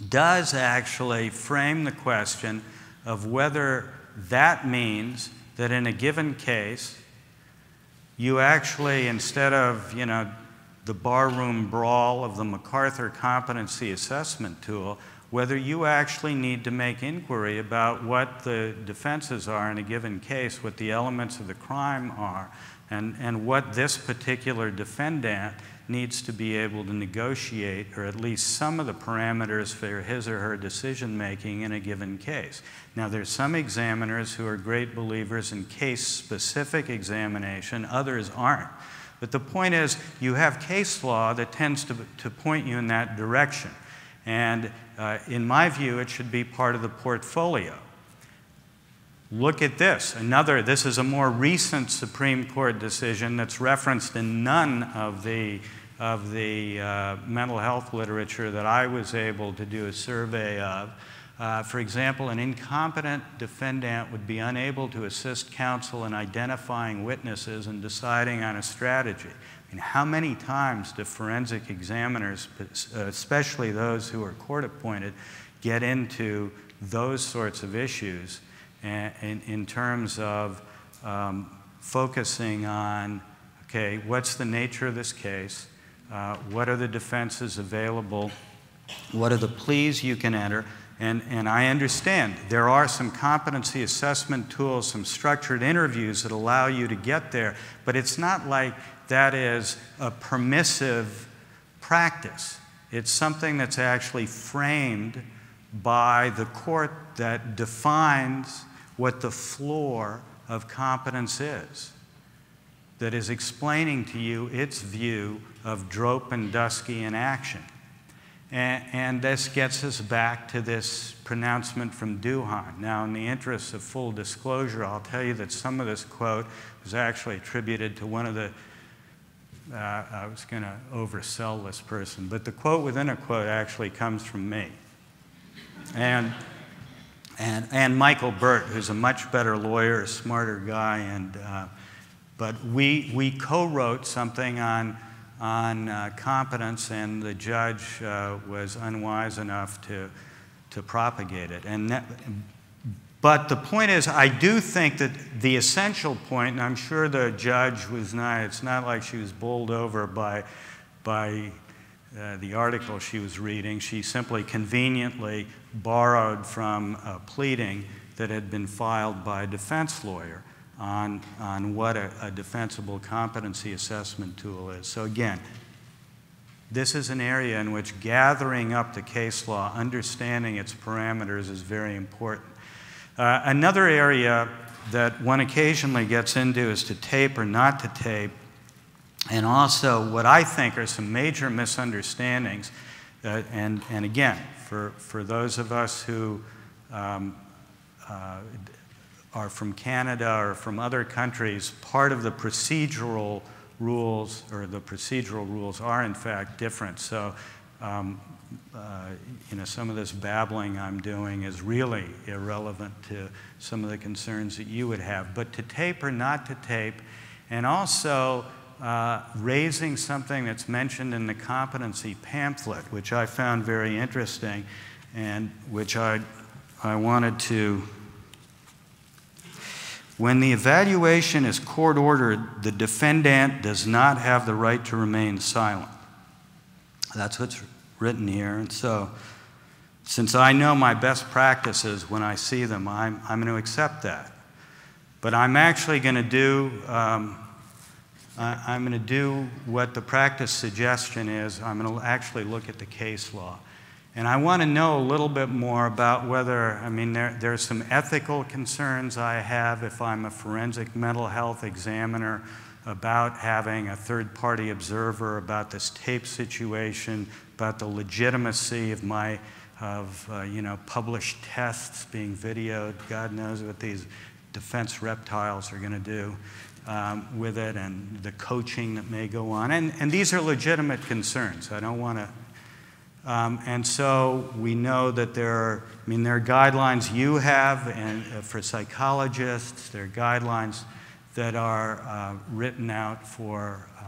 does actually frame the question of whether that means that in a given case, you actually, instead of, you know, the barroom brawl of the MacArthur competency assessment tool, whether you actually need to make inquiry about what the defenses are in a given case, what the elements of the crime are, and, and what this particular defendant needs to be able to negotiate, or at least some of the parameters for his or her decision making in a given case. Now, there's some examiners who are great believers in case specific examination, others aren't. But the point is, you have case law that tends to, to point you in that direction. And uh, in my view, it should be part of the portfolio. Look at this. Another, this is a more recent Supreme Court decision that's referenced in none of the, of the uh, mental health literature that I was able to do a survey of. Uh, for example, an incompetent defendant would be unable to assist counsel in identifying witnesses and deciding on a strategy. I mean, how many times do forensic examiners, especially those who are court appointed, get into those sorts of issues in, in terms of um, focusing on okay, what's the nature of this case? Uh, what are the defenses available? What are the pleas you can enter? And, and I understand there are some competency assessment tools, some structured interviews that allow you to get there, but it's not like that is a permissive practice. It's something that's actually framed by the court that defines what the floor of competence is, that is explaining to you its view of Drope and Dusky in action. And, and, this gets us back to this pronouncement from Duhon. Now, in the interest of full disclosure, I'll tell you that some of this quote was actually attributed to one of the, uh, I was going to oversell this person, but the quote within a quote actually comes from me. And and, and Michael Burt, who's a much better lawyer, a smarter guy. And, uh, but we, we co wrote something on, on uh, competence, and the judge uh, was unwise enough to, to propagate it. And that, but the point is, I do think that the essential point, and I'm sure the judge was not, it's not like she was bowled over by, by uh, the article she was reading. She simply conveniently borrowed from a pleading that had been filed by a defense lawyer on, on what a, a defensible competency assessment tool is. So, again, this is an area in which gathering up the case law, understanding its parameters, is very important. Uh, another area that one occasionally gets into is to tape or not to tape and also what I think are some major misunderstandings Uh, and, and again, for, for those of us who um, uh, are from Canada or from other countries, part of the procedural rules or the procedural rules are in fact different. So, um, uh, you know, some of this babbling I'm doing is really irrelevant to some of the concerns that you would have. But to tape or not to tape, and also uh, raising something that's mentioned in the competency pamphlet, which I found very interesting and which I, I wanted to when the evaluation is court ordered, the defendant does not have the right to remain silent. That's what's written here. And so, since I know my best practices when I see them, I'm, I'm going to accept that. But I'm actually going to do, um, I, am going to do what the practice suggestion is. I'm going to actually look at the case law. And I want to know a little bit more about whether, I mean, there, there's some ethical concerns I have if I'm a forensic mental health examiner about having a third party observer about this tape situation, about the legitimacy of my, of, uh, you know, published tests being videoed. God knows what these defense reptiles are going to do. Um, with it and the coaching that may go on. And, and these are legitimate concerns. I don't want to um, and so we know that there are, I mean, there are guidelines you have and, uh, for psychologists, there are guidelines that are uh, written out for, uh,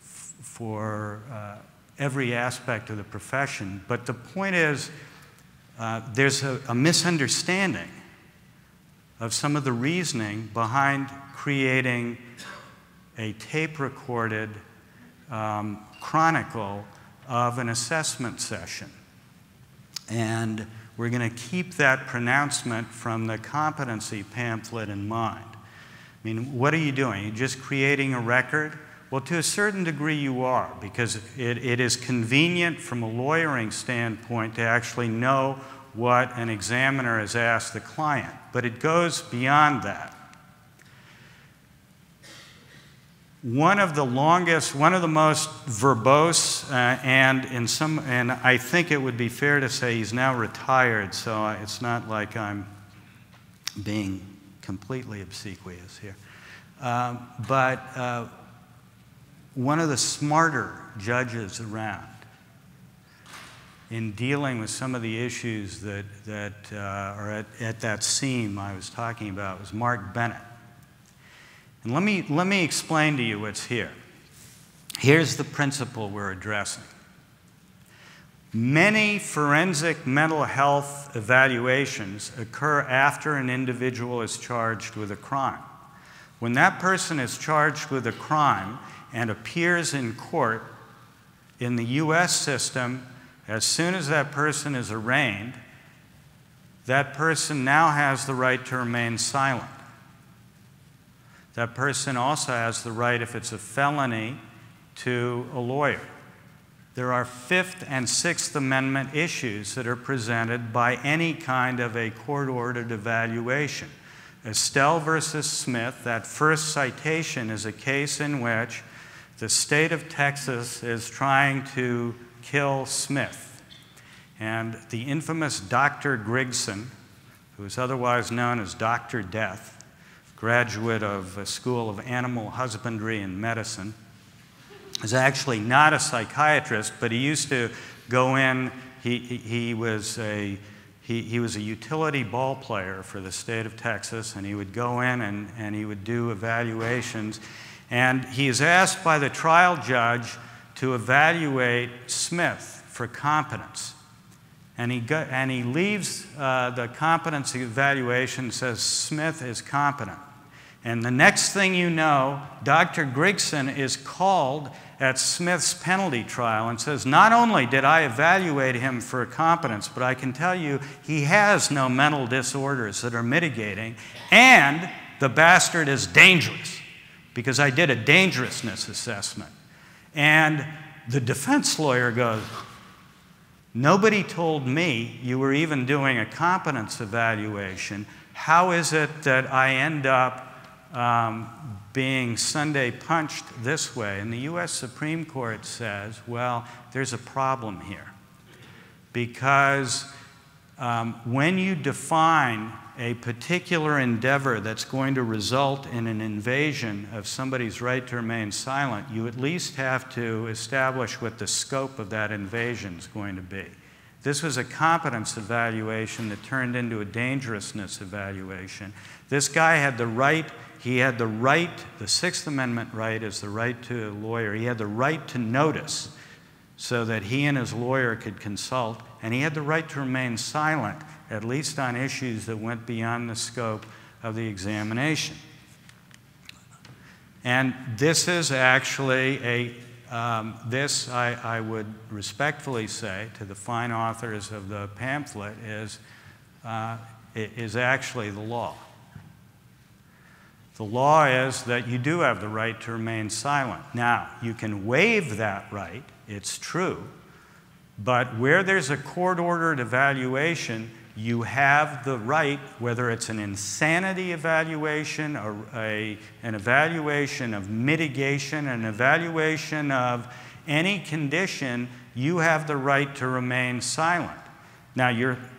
for uh, every aspect of the profession. But the point is, uh, there's a, a, misunderstanding of some of the reasoning behind creating a tape recorded um, chronicle of an assessment session. And we're going to keep that pronouncement from the competency pamphlet in mind. I mean, what are you doing? You're just creating a record? Well, to a certain degree, you are, because it, it is convenient from a lawyering standpoint to actually know what an examiner has asked the client. But it goes beyond that. One of the longest, one of the most verbose, uh, and in some, and I think it would be fair to say he's now retired, so it's not like I'm being completely obsequious here. Um, but uh, one of the smarter judges around in dealing with some of the issues that, that uh, are at, at that seam I was talking about was Mark Bennett. And let me, let me explain to you what's here. Here's the principle we're addressing. Many forensic mental health evaluations occur after an individual is charged with a crime. When that person is charged with a crime and appears in court in the US system, as soon as that person is arraigned, that person now has the right to remain silent. That person also has the right, if it's a felony, to a lawyer. There are Fifth and Sixth Amendment issues that are presented by any kind of a court ordered evaluation. Estelle versus Smith, that first citation is a case in which the state of Texas is trying to kill Smith. And the infamous Dr. Grigson, who is otherwise known as Dr. Death, graduate of a School of Animal Husbandry and Medicine, is actually not a psychiatrist, but he used to go in, he, he, he was a he, he, was a utility ball player for the state of Texas, and he would go in and, and he would do evaluations. And he is asked by the trial judge to evaluate Smith for competence. And he, got, and he leaves uh, the competency evaluation, says Smith is competent. And the next thing you know, Dr. Grigson is called at Smith's penalty trial and says, Not only did I evaluate him for competence, but I can tell you he has no mental disorders that are mitigating, and the bastard is dangerous because I did a dangerousness assessment. And the defense lawyer goes, Nobody told me you were even doing a competence evaluation. How is it that I end up um, being Sunday punched this way. And the U.S. Supreme Court says, well, there's a problem here. because um, when you define a particular endeavor that's going to result in an invasion of somebody's right to remain silent, you at least have to establish what the scope of that invasion is going to be. This was a competence evaluation that turned into a dangerousness evaluation. This guy had the right, he had the right, the Sixth Amendment right is the right to a lawyer. He had the right to notice so that he and his lawyer could consult, and he had the right to remain silent, at least on issues that went beyond the scope of the examination. And this is actually a, um, this I, I, would respectfully say to the fine authors of the pamphlet is, uh, is actually the law. The law is that you do have the right to remain silent. Now, you can waive that right it's true. But where there's a court ordered evaluation, you have the right, whether it's an insanity evaluation, or a, an evaluation of mitigation, an evaluation of any condition, you have the right to remain silent. Now,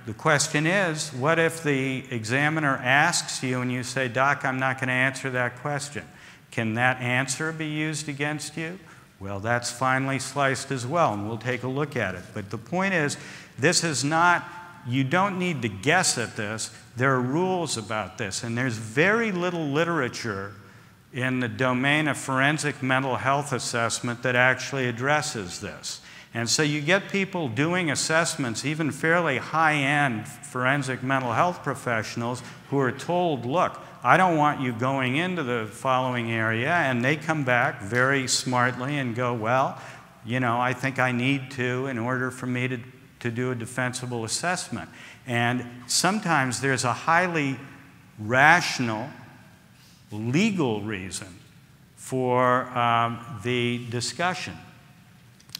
the question is what if the examiner asks you and you say, Doc, I'm not going to answer that question? Can that answer be used against you? Well, that's finely sliced as well, and we'll take a look at it. But the point is, this is not, you don't need to guess at this. There are rules about this, and there's very little literature in the domain of forensic mental health assessment that actually addresses this. And so you get people doing assessments, even fairly high end forensic mental health professionals, who are told, look, I don't want you going into the following area. And they come back very smartly and go, Well, you know, I think I need to in order for me to, to do a defensible assessment. And sometimes there's a highly rational, legal reason for um, the discussion.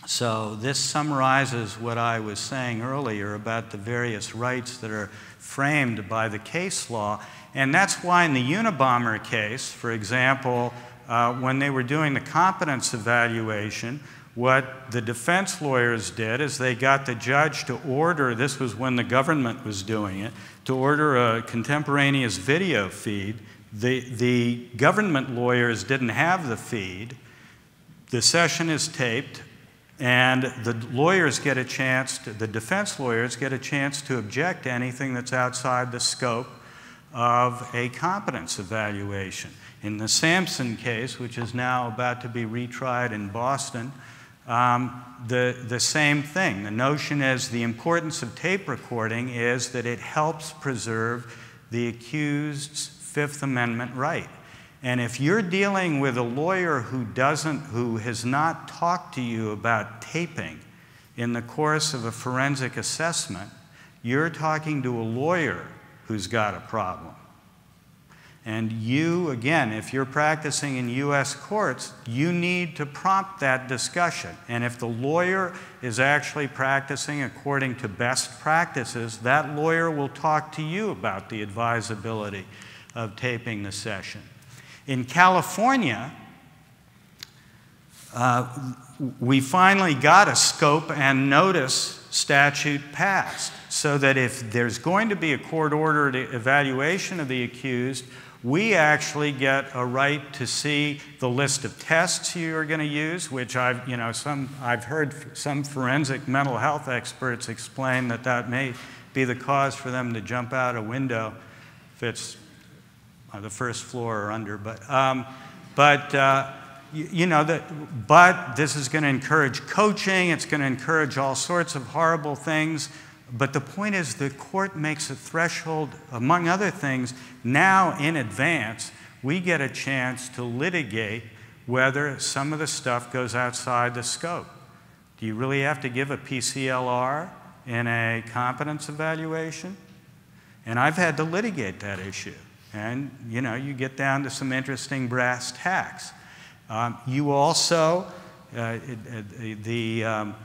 So, this summarizes what I was saying earlier about the various rights that are framed by the case law. And that's why in the Unabomber case, for example, uh, when they were doing the competence evaluation, what the defense lawyers did is they got the judge to order, this was when the government was doing it, to order a contemporaneous video feed. The, the government lawyers didn't have the feed. The session is taped, and the lawyers get a chance, to, the defense lawyers get a chance to object to anything that's outside the scope of a competence evaluation. In the Sampson case, which is now about to be retried in Boston, um, the, the same thing. The notion is the importance of tape recording is that it helps preserve the accused's Fifth Amendment right. And if you're dealing with a lawyer who doesn't, who has not talked to you about taping in the course of a forensic assessment, you're talking to a lawyer who's got a problem. And you, again, if you're practicing in U.S. courts, you need to prompt that discussion. And if the lawyer is actually practicing according to best practices, that lawyer will talk to you about the advisability of taping the session. In California, uh, we finally got a scope and notice statute passed so that if there's going to be a court ordered evaluation of the accused, we actually get a right to see the list of tests you are going to use, which I've, you know, some, I've heard some forensic mental health experts explain that that may be the cause for them to jump out a window if it's the first floor or under. But, um, but uh, you, you know, that, but this is going to encourage coaching, it's going to encourage all sorts of horrible things. But the point is, the court makes a threshold, among other things, now in advance, we get a chance to litigate whether some of the stuff goes outside the scope. Do you really have to give a PCLR in a competence evaluation? And I've had to litigate that issue. And, you know, you get down to some interesting brass tacks. Um, you also, uh, the, um,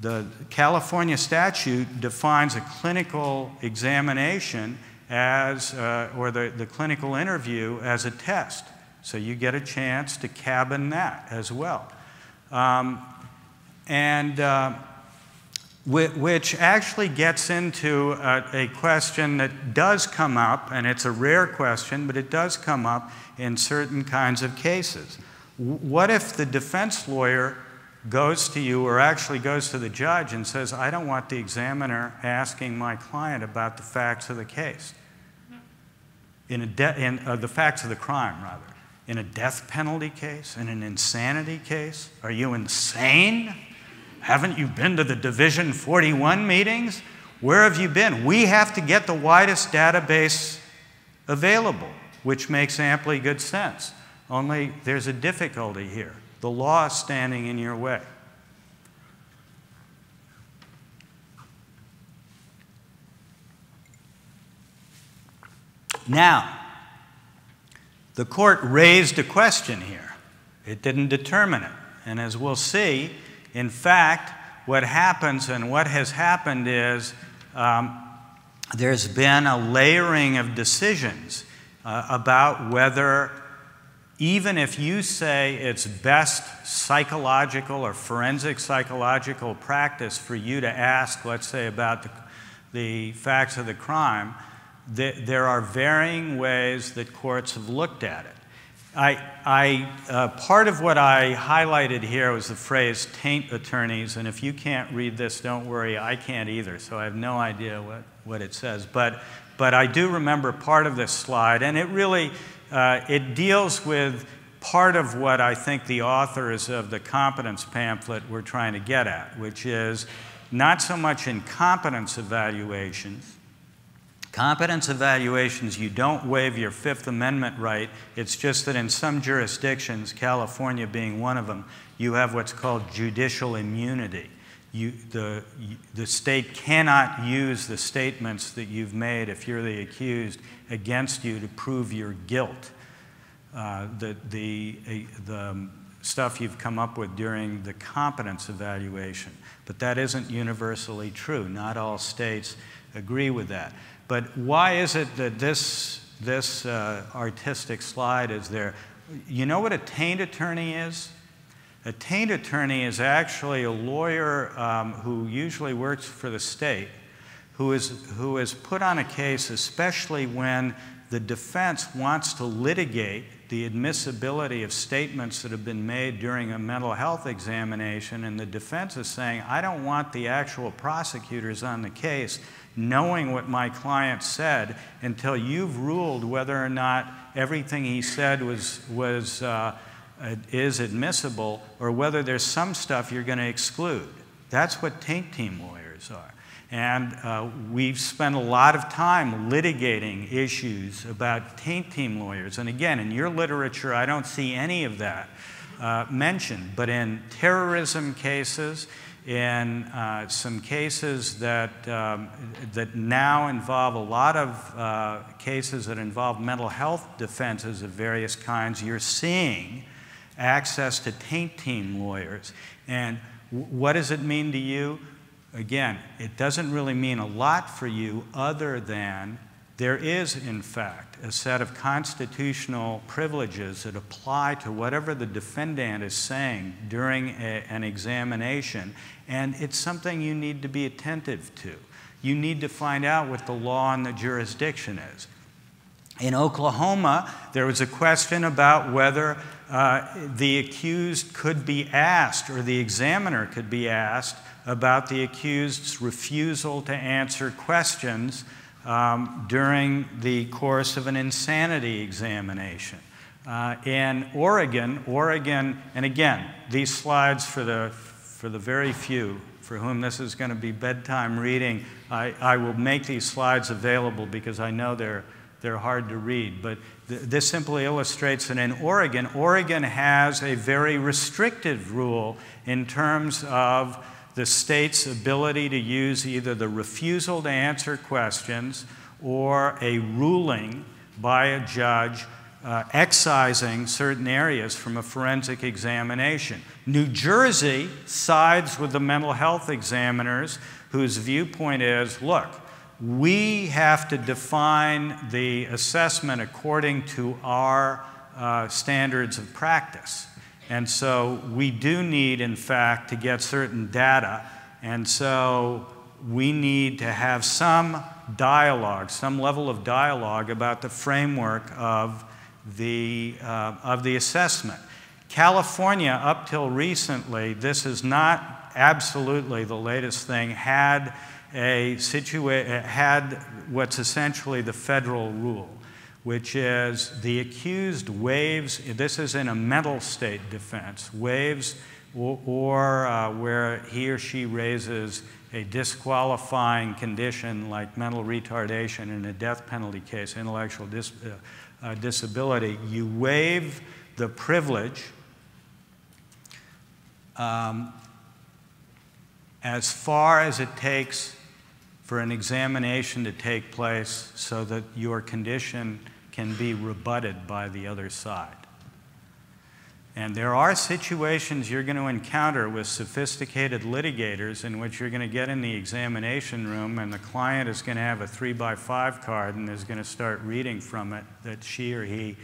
the California statute defines a clinical examination as, uh, or the, the clinical interview as a test. So you get a chance to cabin that as well. Um, and uh, which actually gets into a, question that does come up, and it's a rare question, but it does come up in certain kinds of cases. What if the defense lawyer goes to you or actually goes to the judge and says, I don't want the examiner asking my client about the facts of the case? In, in uh, the facts of the crime, rather. In a death penalty case? In an insanity case? Are you insane? Haven't you been to the Division 41 meetings? Where have you been? We have to get the widest database available, which makes amply good sense. Only there's a difficulty here. The law is standing in your way. Now, the court raised a question here. It didn't determine it. And as we'll see, in fact, what happens and what has happened is um, there's been a layering of decisions uh, about whether, even if you say it's best psychological or forensic psychological practice for you to ask, let's say, about the, the facts of the crime, th there are varying ways that courts have looked at it. I, I, uh, part of what I highlighted here was the phrase taint attorneys, and if you can't read this, don't worry, I can't either, so I have no idea what, what it says. But, but I do remember part of this slide, and it really, uh, it deals with part of what I think the authors of the competence pamphlet were trying to get at, which is not so much incompetence evaluations, Competence evaluations, you don't waive your Fifth Amendment right. It's just that in some jurisdictions, California being one of them, you have what's called judicial immunity. You, the, the state cannot use the statements that you've made if you're the accused against you to prove your guilt. Uh, the, the, the stuff you've come up with during the competence evaluation. But that isn't universally true. Not all states agree with that. But why is it that this, this uh, artistic slide is there? You know what a taint attorney is? A taint attorney is actually a lawyer um, who usually works for the state, who is, who is put on a case, especially when the defense wants to litigate the admissibility of statements that have been made during a mental health examination, and the defense is saying, I don't want the actual prosecutors on the case knowing what my client said until you've ruled whether or not everything he said was, was, uh, is admissible or whether there's some stuff you're going to exclude. That's what taint team lawyers are. And uh, we've spent a lot of time litigating issues about taint team lawyers. And again, in your literature, I don't see any of that uh, mentioned. But in terrorism cases, in uh, some cases that, um, that now involve a lot of uh, cases that involve mental health defenses of various kinds, you're seeing access to taint team lawyers. And what does it mean to you? Again, it doesn't really mean a lot for you other than there is, in fact, a set of constitutional privileges that apply to whatever the defendant is saying during a, an examination, and it's something you need to be attentive to. You need to find out what the law in the jurisdiction is. In Oklahoma, there was a question about whether uh, the accused could be asked, or the examiner could be asked, about the accused's refusal to answer questions um, during the course of an insanity examination. Uh, in Oregon, Oregon, and again, these slides for the, for the very few for whom this is going to be bedtime reading, I, I will make these slides available because I know they're, they're hard to read. But th this simply illustrates that in Oregon, Oregon has a very restrictive rule in terms of the state's ability to use either the refusal to answer questions or a ruling by a judge uh, excising certain areas from a forensic examination. New Jersey sides with the mental health examiners whose viewpoint is look, we have to define the assessment according to our uh, standards of practice. And so we do need, in fact, to get certain data. And so we need to have some dialogue, some level of dialogue about the framework of the, uh, of the assessment. California, up till recently, this is not absolutely the latest thing, had a situa- had what's essentially the federal rule, which is the accused waives, this is in a mental state defense, waives or, or uh, where he or she raises a disqualifying condition like mental retardation in a death penalty case, intellectual dis, uh, uh, disability, you waive the privilege um, as far as it takes for an examination to take place so that your condition can be rebutted by the other side. And there are situations you're going to encounter with sophisticated litigators in which you're going to get in the examination room and the client is going to have a three by five card and is going to start reading from it that she or he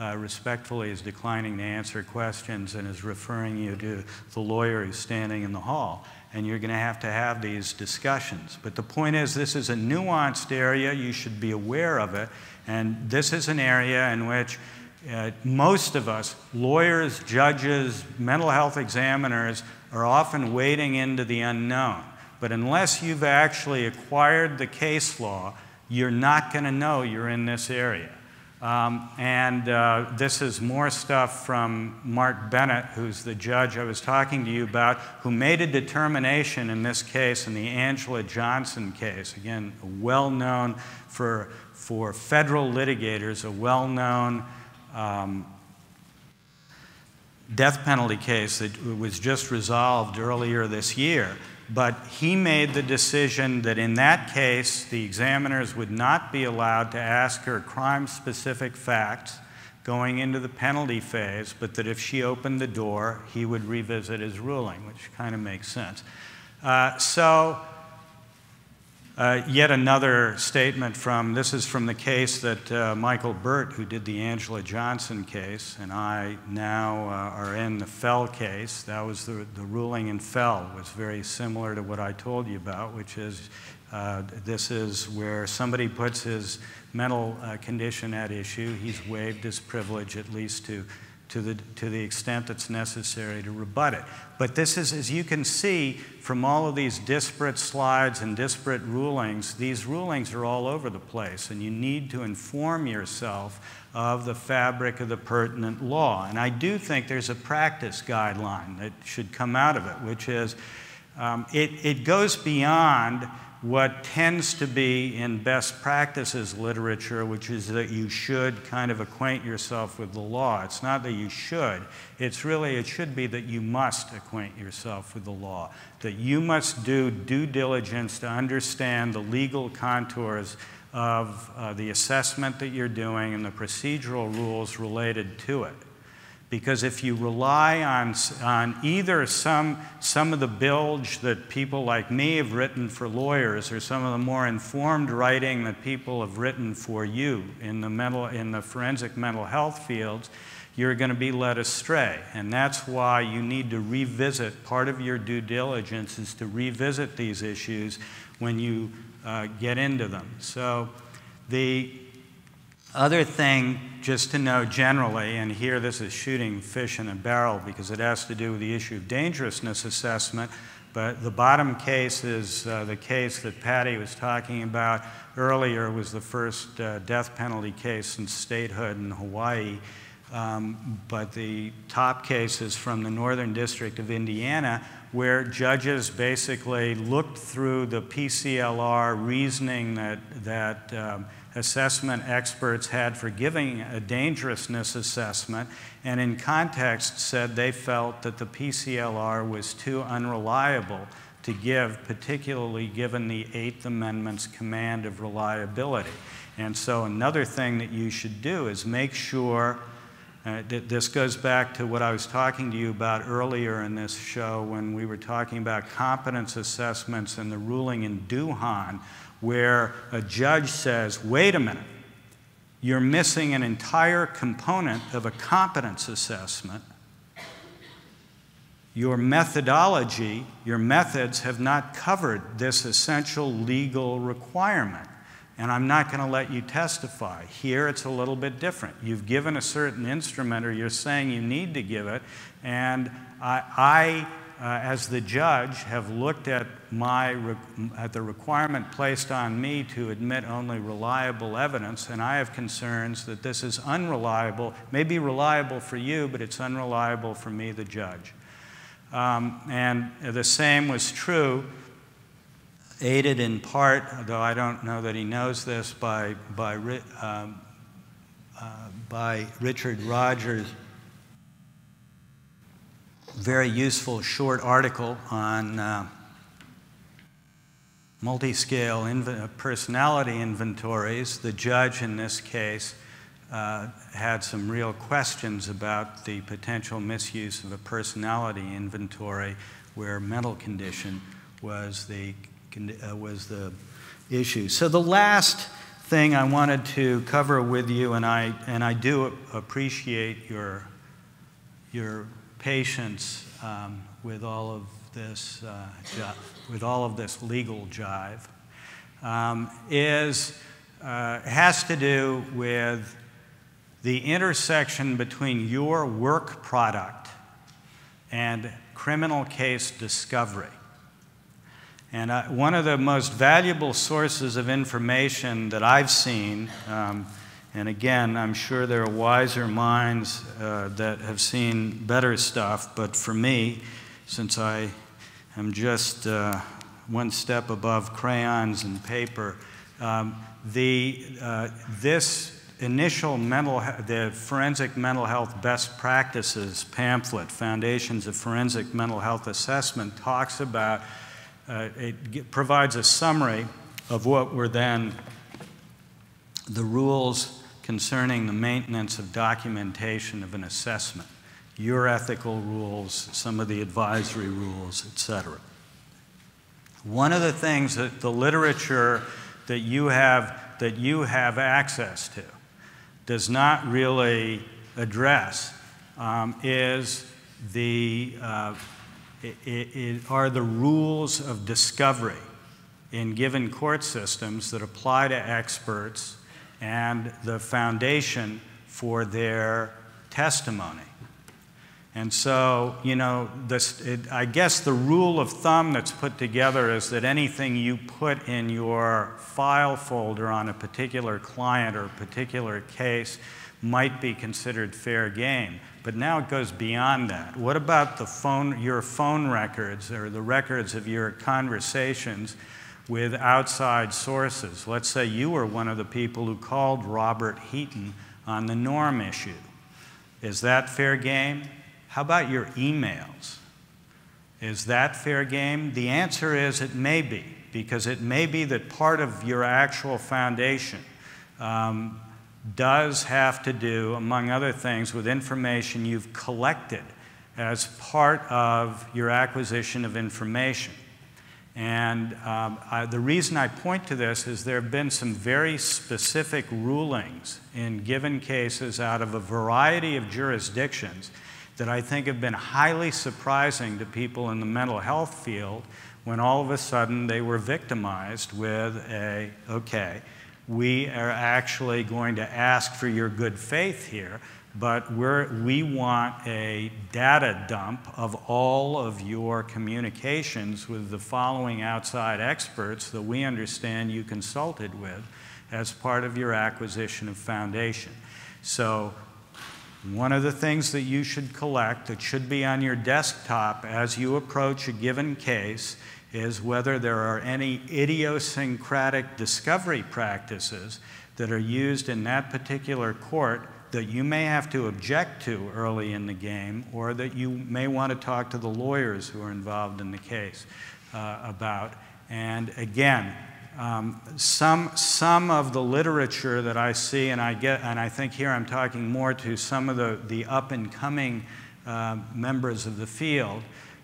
uh, respectfully is declining to answer questions and is referring you to the lawyer who's standing in the hall. And you're going to have to have these discussions. But the point is, this is a nuanced area. You should be aware of it. And this is an area in which uh, most of us, lawyers, judges, mental health examiners, are often wading into the unknown. But unless you've actually acquired the case law, you're not going to know you're in this area. Um, and uh, this is more stuff from Mark Bennett, who's the judge I was talking to you about, who made a determination in this case, in the Angela Johnson case. Again, well known for, for federal litigators, a well known um, death penalty case that was just resolved earlier this year. But he made the decision that in that case, the examiners would not be allowed to ask her crime specific facts going into the penalty phase, but that if she opened the door, he would revisit his ruling, which kind of makes sense. Uh, so uh, yet another statement from this is from the case that uh, Michael Burt, who did the Angela Johnson case, and I now uh, are in the Fell case. That was the, the ruling in Fell, was very similar to what I told you about, which is uh, this is where somebody puts his mental uh, condition at issue. He's waived his privilege at least to to the, to the extent that's necessary to rebut it. But this is, as you can see from all of these disparate slides and disparate rulings, these rulings are all over the place, and you need to inform yourself of the fabric of the pertinent law. And I do think there's a practice guideline that should come out of it, which is um, it, it goes beyond what tends to be in best practices literature, which is that you should kind of acquaint yourself with the law. It's not that you should, it's really, it should be that you must acquaint yourself with the law, that you must do due diligence to understand the legal contours of uh, the assessment that you're doing and the procedural rules related to it. Because if you rely on, on either some, some of the bilge that people like me have written for lawyers or some of the more informed writing that people have written for you in the, mental, in the forensic mental health fields, you're going to be led astray. And that's why you need to revisit, part of your due diligence is to revisit these issues when you uh, get into them. So the other thing, just to know generally, and here this is shooting fish in a barrel because it has to do with the issue of dangerousness assessment, but the bottom case is uh, the case that Patty was talking about earlier was the first uh, death penalty case in statehood in Hawaii. Um, but the top case is from the Northern District of Indiana, where judges basically looked through the PCLR reasoning that, that um, assessment experts had for giving a dangerousness assessment, and in context said they felt that the PCLR was too unreliable to give, particularly given the Eighth Amendment's command of reliability. And so, another thing that you should do is make sure. Uh, this goes back to what I was talking to you about earlier in this show when we were talking about competence assessments and the ruling in Duhon where a judge says, wait a minute, you're missing an entire component of a competence assessment. your methodology, your methods have not covered this essential legal requirement. And I'm not going to let you testify. Here it's a little bit different. You've given a certain instrument, or you're saying you need to give it, and I, I uh, as the judge, have looked at, my at the requirement placed on me to admit only reliable evidence, and I have concerns that this is unreliable, may be reliable for you, but it's unreliable for me, the judge. Um, and the same was true, aided in part, though I don't know that he knows this, by, by, um, uh, by Richard Rogers' very useful short article on uh, multi-scale inv personality inventories. The judge in this case uh, had some real questions about the potential misuse of a personality inventory where mental condition was the, uh, was the issue. So the last thing I wanted to cover with you, and I, and I do appreciate your, your patience um, with all of this, uh, with all of this legal jive, um, is uh, has to do with the intersection between your work product and criminal case discovery. And uh, one of the most valuable sources of information that I've seen um, and again, I'm sure there are wiser minds uh, that have seen better stuff, but for me, since I am just uh, one step above crayons and paper, um, the, uh, this initial mental, the Forensic Mental Health Best Practices pamphlet, Foundations of Forensic Mental Health Assessment, talks about, uh, it provides a summary of what were then the rules concerning the maintenance of documentation of an assessment, your ethical rules, some of the advisory rules, etc. One of the things that the literature that you have that you have access to does not really address um, is the uh, it, it are the rules of discovery in given court systems that apply to experts and the foundation for their testimony. And so, you know, this, it, I guess the rule of thumb that's put together is that anything you put in your file folder on a particular client or particular case might be considered fair game. But now it goes beyond that. What about the phone, your phone records or the records of your conversations with outside sources. Let's say you were one of the people who called Robert Heaton on the norm issue. Is that fair game? How about your emails? Is that fair game? The answer is it may be, because it may be that part of your actual foundation um, does have to do, among other things, with information you've collected as part of your acquisition of information. And um, I, the reason I point to this is there have been some very specific rulings in given cases out of a variety of jurisdictions that I think have been highly surprising to people in the mental health field when all of a sudden they were victimized with a, okay, we are actually going to ask for your good faith here, but we want a data dump of all of your communications with the following outside experts that we understand you consulted with as part of your acquisition of Foundation. So one of the things that you should collect that should be on your desktop as you approach a given case is whether there are any idiosyncratic discovery practices that are used in that particular court that you may have to object to early in the game or that you may want to talk to the lawyers who are involved in the case uh, about. And again, um, some, some of the literature that I see, and I, get, and I think here I'm talking more to some of the, the up and coming uh, members of the field,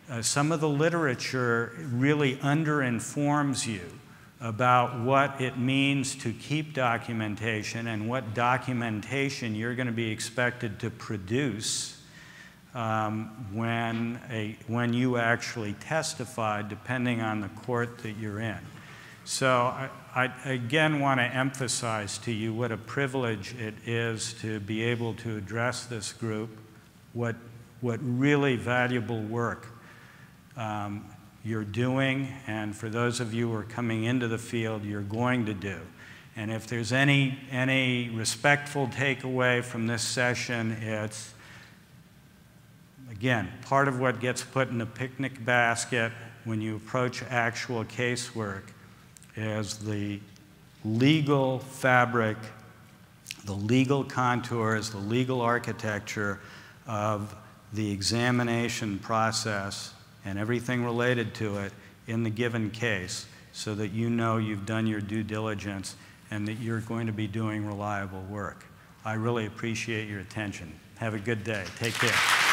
uh, some of the literature really underinforms you about what it means to keep documentation and what documentation you're going to be expected to produce um, when, a, when you actually testify, depending on the court that you're in. So I, I again want to emphasize to you what a privilege it is to be able to address this group, what, what really valuable work um, you're doing, and for those of you who are coming into the field, you're going to do. And if there's any, any respectful takeaway from this session, it's again, part of what gets put in the picnic basket when you approach actual casework is the legal fabric, the legal contours, the legal architecture of the examination process and everything related to it in the given case so that you know you've done your due diligence and that you're going to be doing reliable work. I really appreciate your attention. Have a good day. Take care.